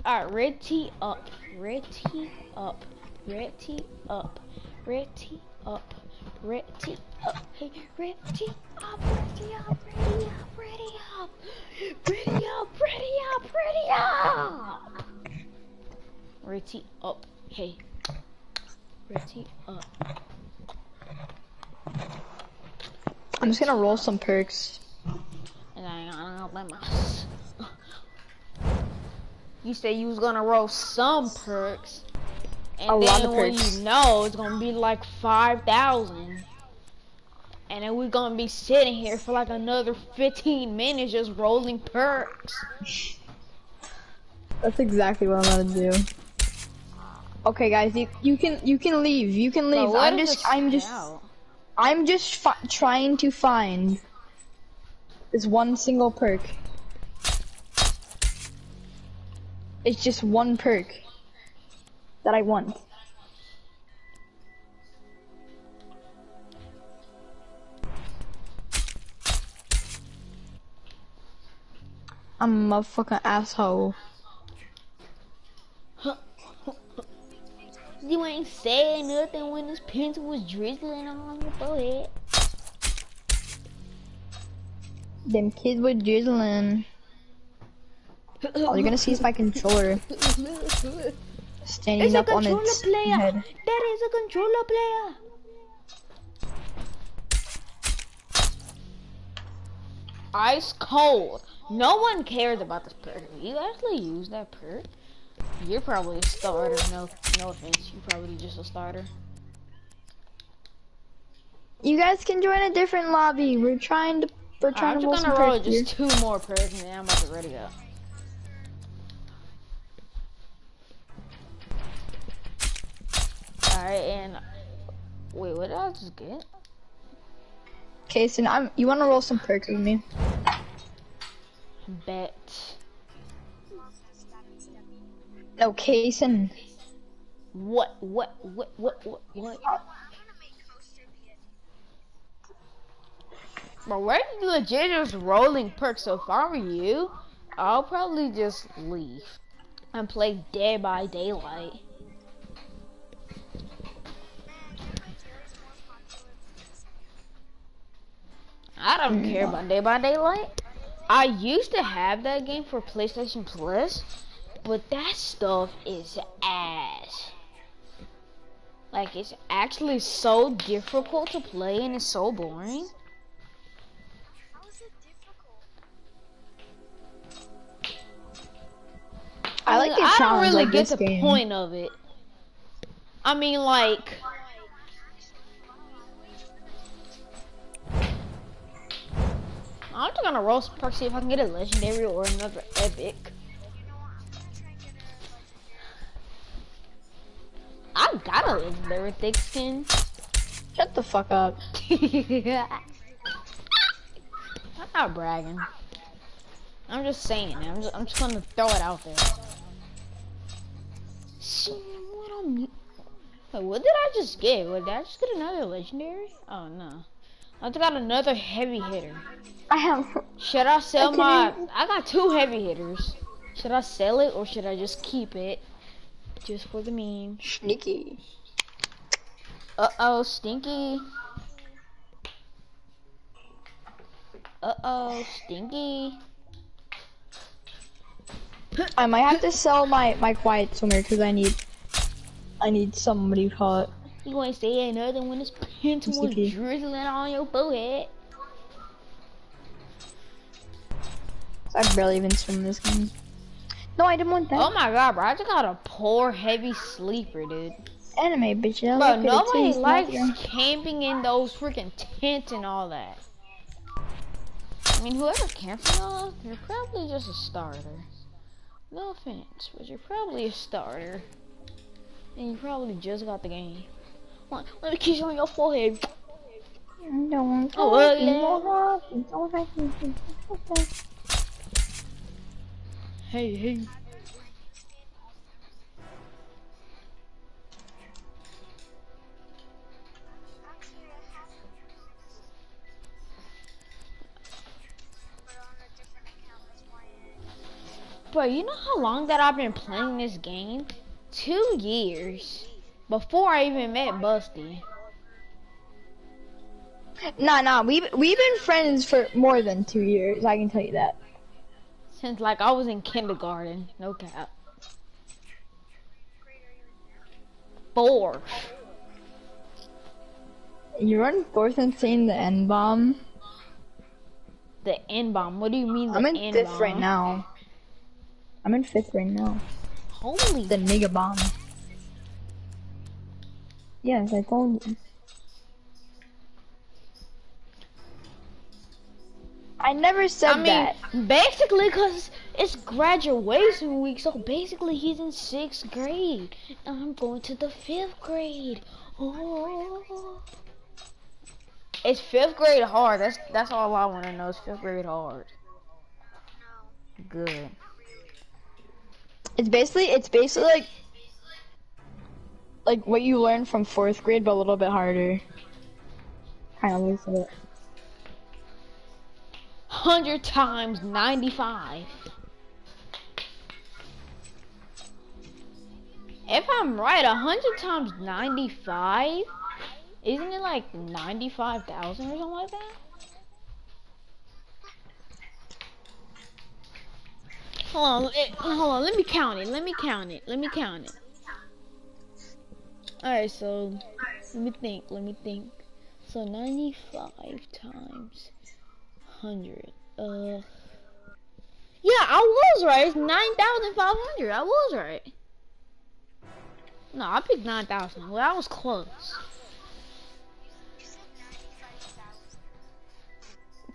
Alright, red tea up. Red tea up. Red tea up. Red tea up. Red tea up. Hey, red tea up. Tea up. Ready up. Ready up. Ready up. Ready up. Ready up. Red up. Hey. Red up. I'm just gonna roll some perks. And I ain't gonna let my. You say you was gonna roll some perks, and A then lot of when perks. you know it's gonna be like five thousand, and then we're gonna be sitting here for like another fifteen minutes just rolling perks. That's exactly what I'm gonna do. Okay, guys, you you can you can leave. You can Bro, leave. I'm just I'm just? I'm just fi- trying to find this one single perk. It's just one perk that I want. I'm a fucking asshole. [LAUGHS] You ain't saying nothing when this pencil was drizzling on your forehead. Them kids were drizzling. All you're gonna see is my controller standing It's up on controller its player. head. That is a controller player. Ice cold. No one cares about this perk. You actually use that perk? You're probably a starter. No, no offense. You're probably just a starter. You guys can join a different lobby. We're trying to. We're trying I'm to roll just gonna roll just two more perks and then I'm about to ready up. Alright, and wait, what did I just get? Kason, I'm. You want to roll some perks with me? Bet. No, Kason. What? What? What? What? What? What? But we're legit just rolling perks. So far I were you, I'll probably just leave and play Dead by Daylight. I don't care about Day by Daylight. I used to have that game for PlayStation Plus, but that stuff is ass. Like it's actually so difficult to play and it's so boring. I like I don't really get the game. point of it. I mean, like. I'm just gonna roll some perks, see if I can get a legendary or another epic. I got a legendary thick skin. Shut the fuck up. [LAUGHS] I'm not bragging. I'm just saying. I'm just, I'm just gonna throw it out there. See what I'm. Wait, what did I just get? What, did I just get another legendary? Oh no. I just got another heavy hitter. I have. Should I sell I my? I got two heavy hitters. Should I sell it or should I just keep it? Just for the meme. Sneaky. Uh oh, stinky. Uh oh, stinky. I might have to sell my my quiet swimmer because I need. I need somebody hot. You to say another one is pants was CP. drizzling on your forehead? I barely even swim this game. No, I didn't want that. Oh my god, bro! I just got a poor heavy sleeper, dude. Anime, bitch. Bro, like nobody likes not camping in those freaking tents and all that. I mean, whoever camps in all, you're probably just a starter. No offense, but you're probably a starter. And you probably just got the game. Let, let me kiss on your forehead. Oh, yeah. Don't like me. Okay. Hey, hey. Bro, you know how long that I've been playing this game? Two years. Before I even met Busty. Nah, nah. We've we've been friends for more than two years. I can tell you that. Since like I was in kindergarten. No cap. Four. You're on fourth and saying the N bomb. The N bomb. What do you mean the I'm in N fifth right now. I'm in fifth right now. Holy The nigga bomb. Yes, I told you. I never said I mean, that. basically, cause it's graduation week, so basically he's in sixth grade, and I'm going to the fifth grade. Oh, it's fifth grade hard. That's that's all I want to know. Is fifth grade hard? Good. It's basically it's basically like like what you learned from fourth grade, but a little bit harder. Kind of it. Hundred times ninety-five. If I'm right, hundred times ninety-five, isn't it like ninety-five thousand or something like that? Hold on, hold on. Let me count it. Let me count it. Let me count it. All right, so let me think. Let me think. So 95 times 100. Uh. Yeah, I was right. It's 9,500. I was right. No, I picked 9,000. Well, I was close. [LAUGHS]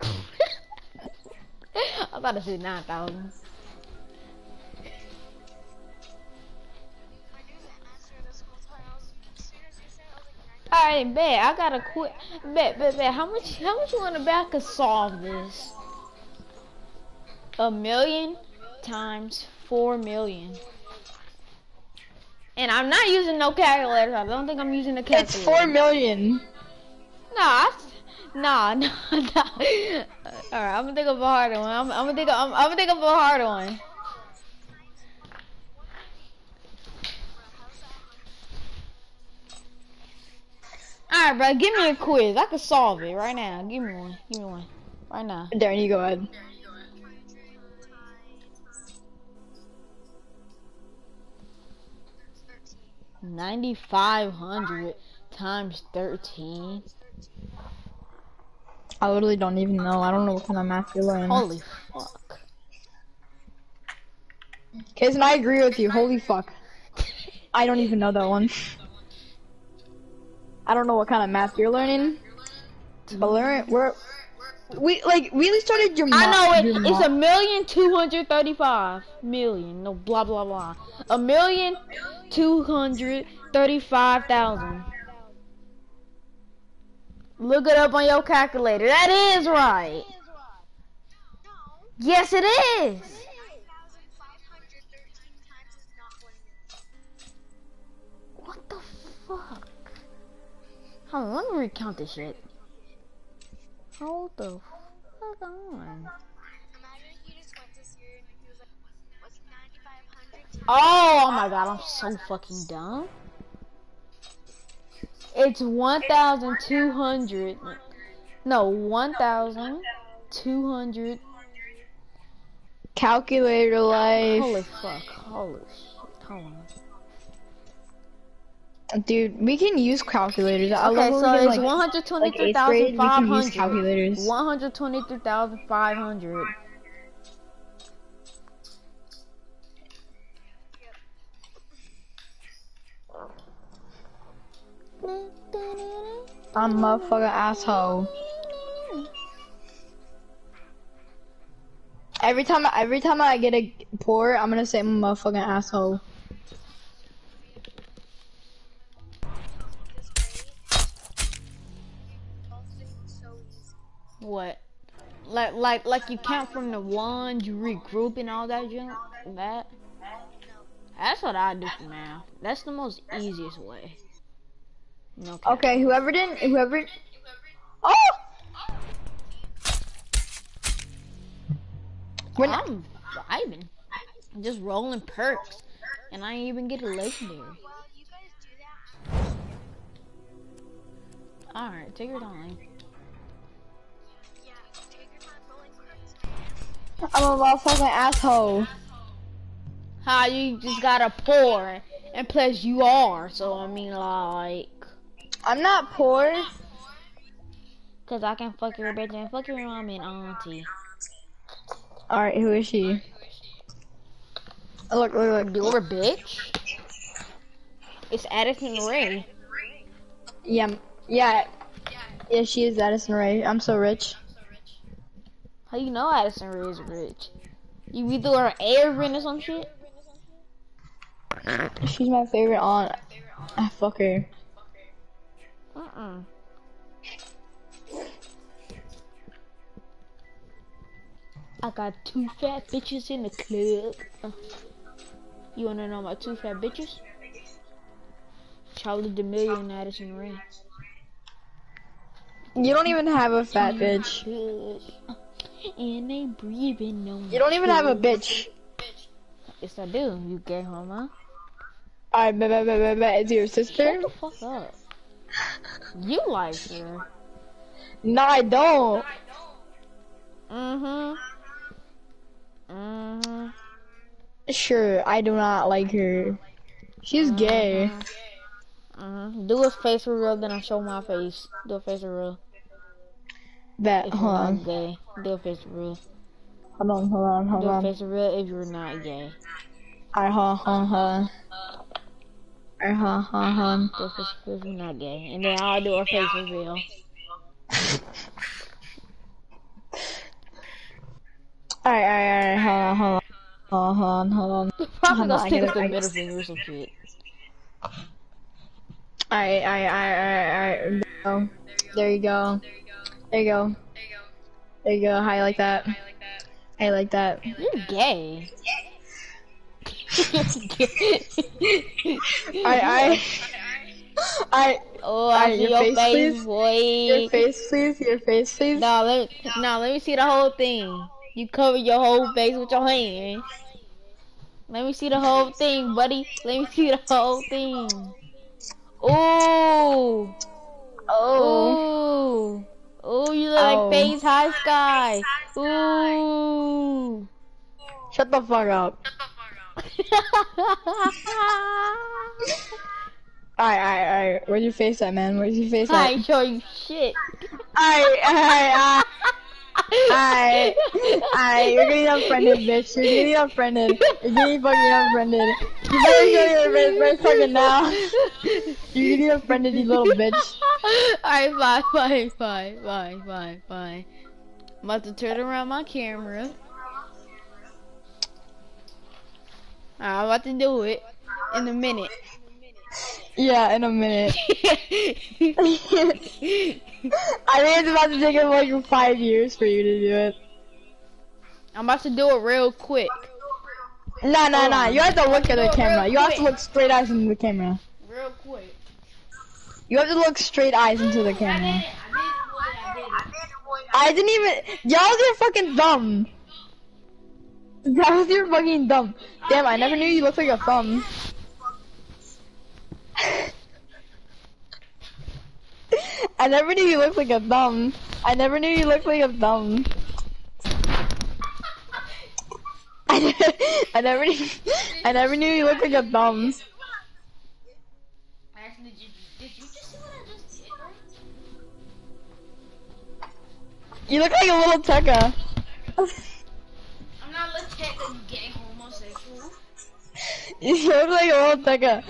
I thought I said 9,000. Alright, bet. I gotta quit. Bet, bet, bet. How much, how much you want to bet I could solve this? A million times four million. And I'm not using no calculator. I don't think I'm using a calculator. It's four million. Nah, I- nah, [LAUGHS] nah, nah. Alright, I'm gonna think of a harder one. I'm, I'm gonna think of, I'm, I'm gonna think of a harder one. Alright, bro, give me a quiz. I can solve it right now. Give me one. Give me one. Right now. Darren, you go ahead. Ninety-five hundred times thirteen. I literally don't even know. I don't know what kind of math you're learning. Holy fuck. And I agree with you. Holy fuck. I don't even know that one. I don't know what kind of math you're learning. But learn, we're, we, like, really started your I know it. It's mo- a million two hundred thirty-five million. No, blah blah blah. A million two hundred thirty-five thousand. Look it up on your calculator. That is right. Yes, it is. Hold on, let me recount this shit. Hold the fuck on. Oh, oh my god, I'm so fucking dumb. It's 1,200. No, 1,200. calculator life. Holy fuck. Holy shit. Hold on. Dude, we can use calculators. I Okay, love so it's like, like eighth grade, we can use 123,500. calculators. 123,500. I'm a motherfucking asshole. Every time, every time I get a pour, I'm gonna say I'm a motherfucking asshole. What? Like, like, like you count from the ones, you regroup and all that junk? That? That's what I do for math. That's the most easiest way. No. Okay, whoever didn't, whoever. Oh! Not, I'm vibing. I'm just rolling perks. And I ain't even get a legendary. Alright, take your time. I'm a motherfucking asshole. How you just gotta pour. And plus you are, so I mean like I'm not poor. Cause I can fuck your bitch and fuck your mom and auntie. Alright, who is she? Oh, Look, look, look. Your bitch? It's Addison Rae. Yeah, yeah. Yeah, she is Addison Rae. I'm so rich. How you know Addison Rae is rich? You either are Aaron or some shit? She's my favorite aunt. I fuck her. Uh-uh. I got two fat bitches in the club. Uh, you wanna know my two fat bitches? Charlie D'Amelio and Addison Rae. You don't even have a fat bitch. And they breathing on You don't even have a bitch. Yes, I do. You gay homo. Alright, bet, bet, bet, bet. It's your sister? Shut the fuck up. You like her. No, I don't. Mm-hmm. Mm-hmm. Sure, I do not like her. She's gay. Uh-huh. Do a face real, then I'll show my face. Do a face reveal. Bet. If Hold on. gay. Do a face reveal. Hold on. Hold on. Hold Do a on. face reveal if you're not gay. Alright, hold on. Hold on. Hold on. Alright, hold on. Hold on. Hold on. Do a face reveal if you're not gay. And then I'll do a face reveal. Alright, alright, alright. Hold on. Hold on. Hold on. Hold on. Hold on. Probably gonna stick gotta the middle finger or some shit. Alright, alright, alright, alright, alright. There you go. There you go. There you go. How you go. Hi, like that? I like that. [LAUGHS] You're gay. I, I, I, Oh, I your your face, face, please. boy. your face, please. Your face, please. No, let me, no, let me see the whole thing. You cover your whole face with your hand. Let me see the whole thing, buddy. Let me see the whole thing. Ooh, Oh. ooh, ooh! You look Oh. like face high sky. Ooh. Shut the fuck up. [LAUGHS] Alright, alright, alright. Where's your face at, man? Where's your face I at? ain't show you shit. Alright, alright, alright. [LAUGHS] Alright, you're getting unfriended, bitch. You're getting unfriended. You're getting fucking unfriended. You better show your face right fucking now. You're getting unfriended, you little bitch. Alright, fine, fine, fine, fine, fine, fine. I'm about to turn around my camera. I'm about to do it in a minute. Yeah, in a minute. [LAUGHS] [LAUGHS] I think it's about to take him like five years for you to do it. I'm about to do it real quick. Nah, nah, nah. Um, you have to look at the camera. You have to look straight eyes into the camera. Real quick. You have to look straight eyes into the camera. I didn't even. Y'all are fucking dumb. That was your fucking dumb. Damn, I never knew you looked like a thumb. I never knew you looked like a thumb. I never knew you looked like a thumb. I, ne- [LAUGHS] I never knew. I never knew you looked like a thumb. You, did you just see what I just did, look like a little Tekka. I'm not tech you gay homosexual. [LAUGHS] You look like a little Tekka.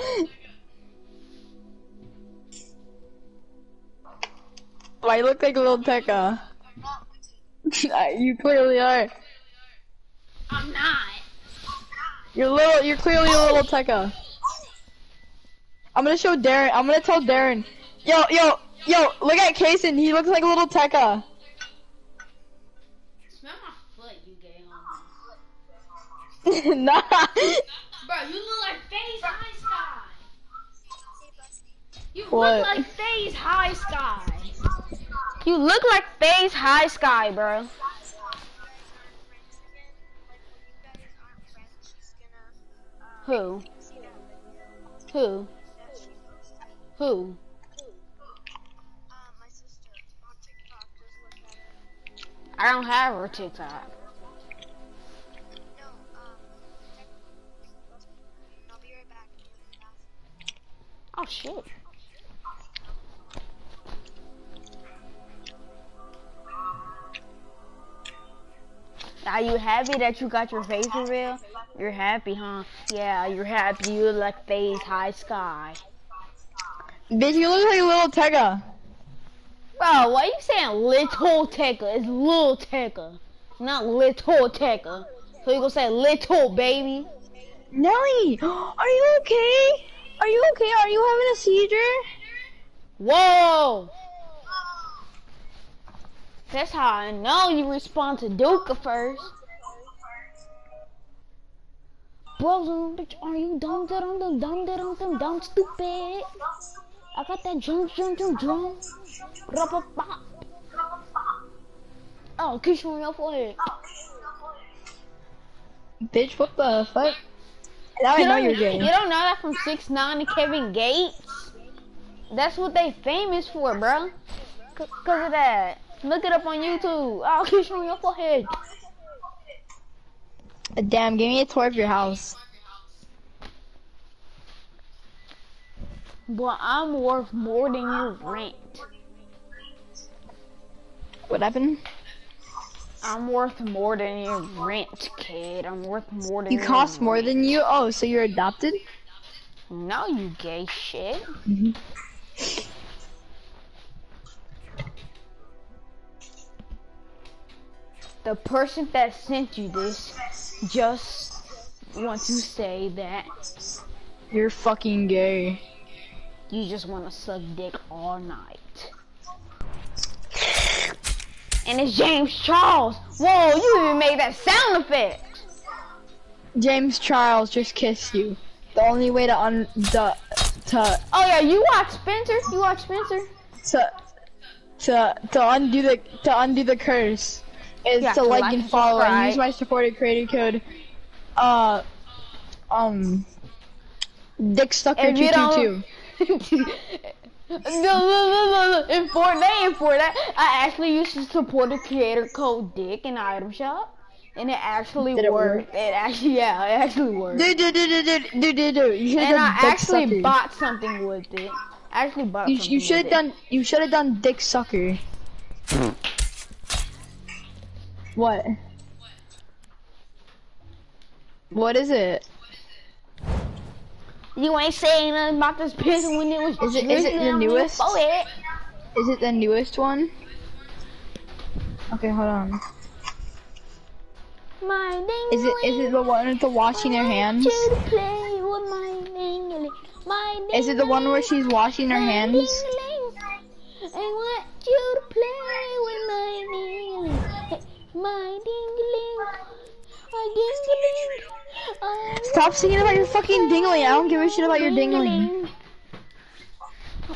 Why you look like a little Tekka? [LAUGHS] you clearly are. I'm not. You're little. You're clearly a little Tekka. I'm gonna show Darren. I'm gonna tell Darren. Yo, yo, yo! Look at Kason. He looks like a little Tekka. Smell my foot, you gay [LAUGHS] homo. nah. Bro, you look like FaZe High Sky. You What? look like FaZe High Sky. You look like FaZe High Sky, bro. Who? Who? Who? I don't have her TikTok. Oh shit. Are you happy that you got your face reveal? You're happy, huh? Yeah, you're happy. You look like face High Sky. Bitch, you look like little Tecca. Bro, why are you saying little Tecca? It's little Tecca, not little Tecca. So you gonna say little baby? Nelly, are you okay? Are you okay? Are you having a seizure? Whoa! That's how I know you respond to Duka first. Bro, bitch, are you dumb, dumb, dumb, dumb, dumb, dumb, dumb, stupid? I got that jump, jump, jump, jump. Rubber pop. Oh, kiss you on your forehead. Bitch, what the fuck? Now I know don't- you're gay. You don't know that from 6 9 and Kevin Gates? That's what they famous for, bro. C- Cause of that. Look it up on YouTube. I'll kiss you on your forehead. Damn, give me a tour of your house. But I'm worth more than your rent. What happened? I'm worth more than your rent, kid. I'm worth more than You cost more rent. than you? Oh, so you're adopted? No, you gay shit. Mm-hmm. The person that sent you this just want to say that You're fucking gay. you just want to suck dick all night. And it's James Charles. Whoa, you even made that sound effect. James Charles just kissed you. The only way to un the to Oh yeah, you watch Spencer? You watch Spencer? to to to undo the to undo the curse is Yeah, to to like like and and follow and use my supported creator code. Uh, um, Dick Sucker If two you two don't- [LAUGHS] no, no, no, no, no. In Fortnite, in Fortnite, I actually used to support the creator code Dick in item shop, and it actually Did it worked. It actually, yeah, it actually worked. Dude, dude, dude, dude, dude, dude, dude, dude. You should and have I done Dick actually Sucker. bought something with it. I actually bought You, something you should have with it. done. You should have done Dick Sucker. [LAUGHS] what? What is it? You ain't saying nothing about this piss when it was Is it- is it the drizzling on your newest? forehead. Is it the newest one? Okay, hold on. My ding Is it is it the one with the washing her hands? Play with my ding my Is it the one where she's washing her hands? I want you to play with my my ding my ding Stop singing about your fucking dingling. I don't give a shit about your dingling.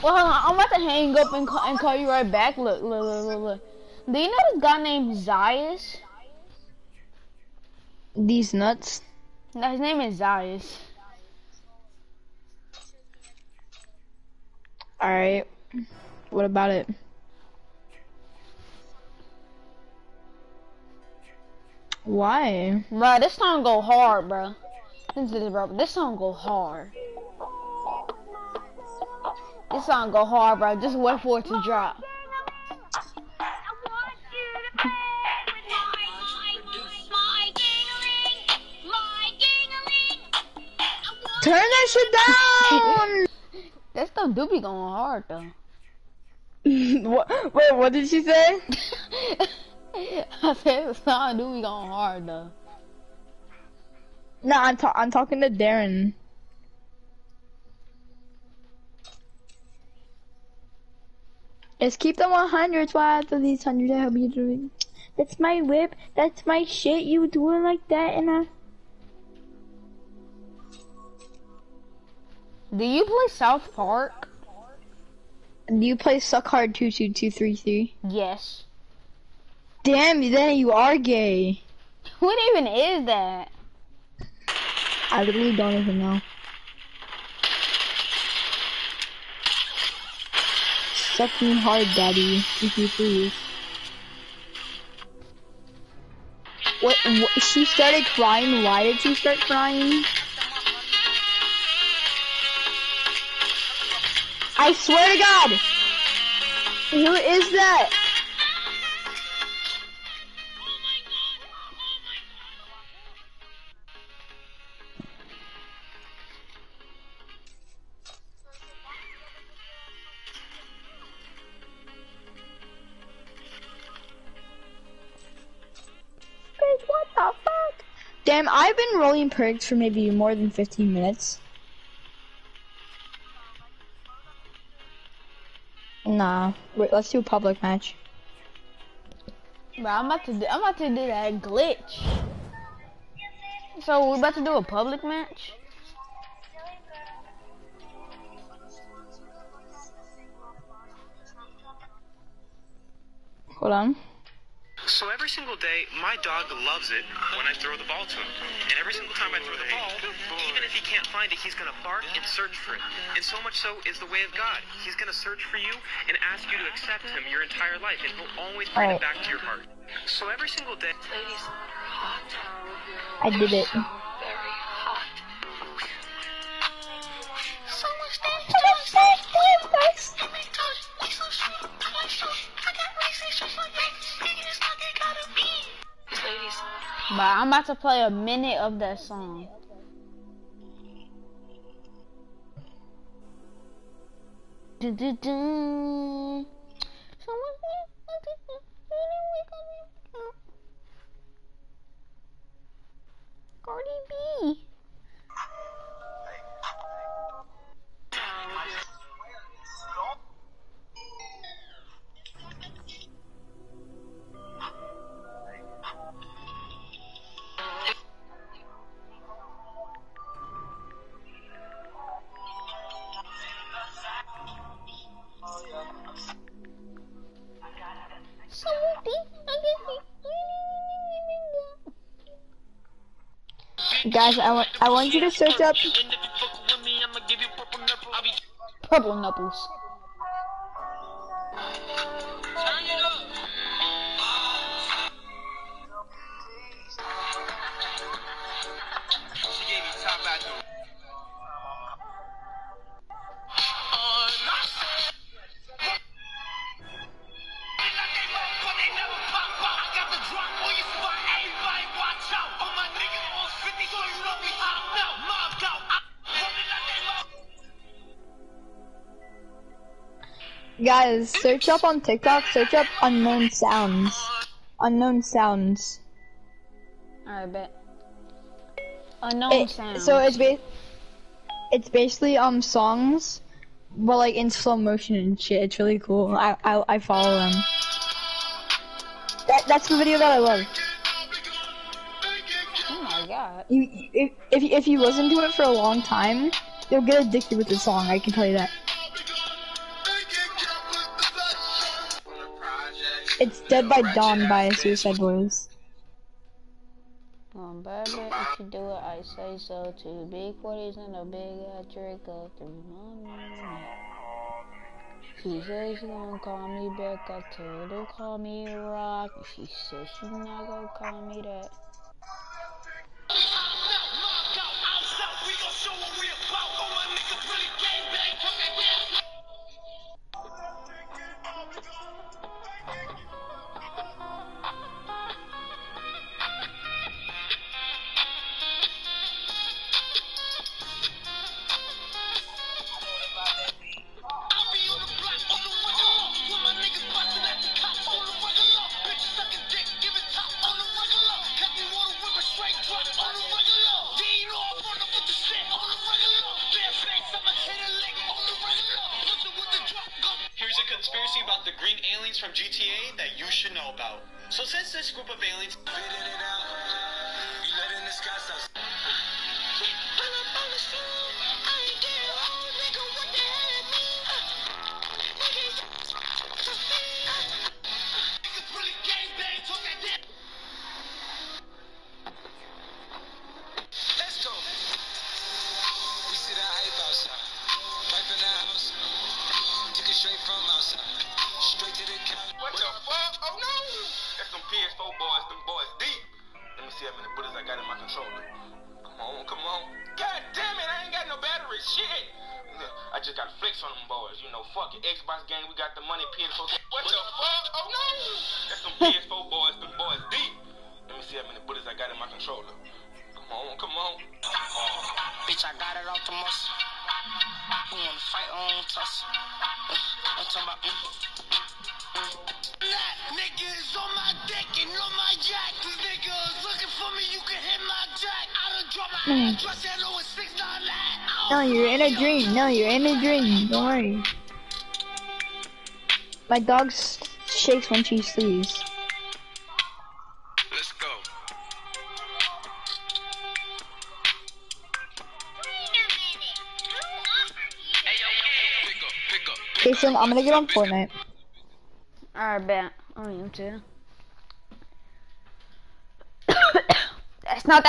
Well. I'm about to hang up and call, and call you right back. Look, look, look, look, look. Do you know this guy named Zayas? These nuts. No, his name is Zayas. Alright. What about it? Why? Bro, this song go hard, bro. Listen to this, bro. This song go hard. This song go hard, bro. Just wait for it to drop. Turn that shit down! [LAUGHS] That stuff do be going hard, though. [LAUGHS] what, wait, what did she say? [LAUGHS] [LAUGHS] I said the song do be going hard, though. No, I'm, ta- I'm talking to Darren. Let's keep the 100s while after these 100 I hope you doing. That's my whip. That's my shit. You doing like that and I... Do you play South Park? Do you play Suck Hard 22233? Yes. Damn, then you are gay. [LAUGHS] What even is that? I literally don't even know. Suck me hard, daddy, if you please. What, what? She started crying. Why did she start crying? I swear to God! Who is that? Damn, I've been rolling perks for maybe more than 15 minutes. Nah, wait, let's do a public match. Bro, I'm about to do, I'm about to do that glitch. So we're about to do a public match. Hold on. So every single day, my dog loves it when I throw the ball to him. And every single time I throw the ball, even if he can't find it, he's going to bark and search for it. And so much so is the way of God. He's going to search for you and ask you to accept him your entire life, and he'll always bring it back to your heart. So every single day, Ladies, I did it. Very hot. So much Ladies, But I'm about to play a minute of that song. Du-du-du. Someone- Cardi B. Guys, I want I want you to search up Purple nipples. Guys, search up on TikTok, search up unknown sounds. Unknown sounds. Alright, bet. Unknown It, sound. so it's ba- it's basically um songs, but like in slow motion and shit. It's really cool. I I, I follow them. That that's the video that I love. Oh my god. You if if you, if you listen to it for a long time, you'll get addicted with the song. I can tell you that. Dead by Dawn by a Suicide Boys. Um, baby, if you do it, I say so. Two big 40s and a big ass trick of three money. She says she gonna call me back. I told her call me Rock. She said she not gonna call me that. In a dream. No, you're in a dream. Don't worry. My dog shakes when she sleeps. Let's go. Pick up, pick up. Jason, I'm gonna get on Fortnite. Alright, bet. Oh, I am too. [COUGHS] That's not that.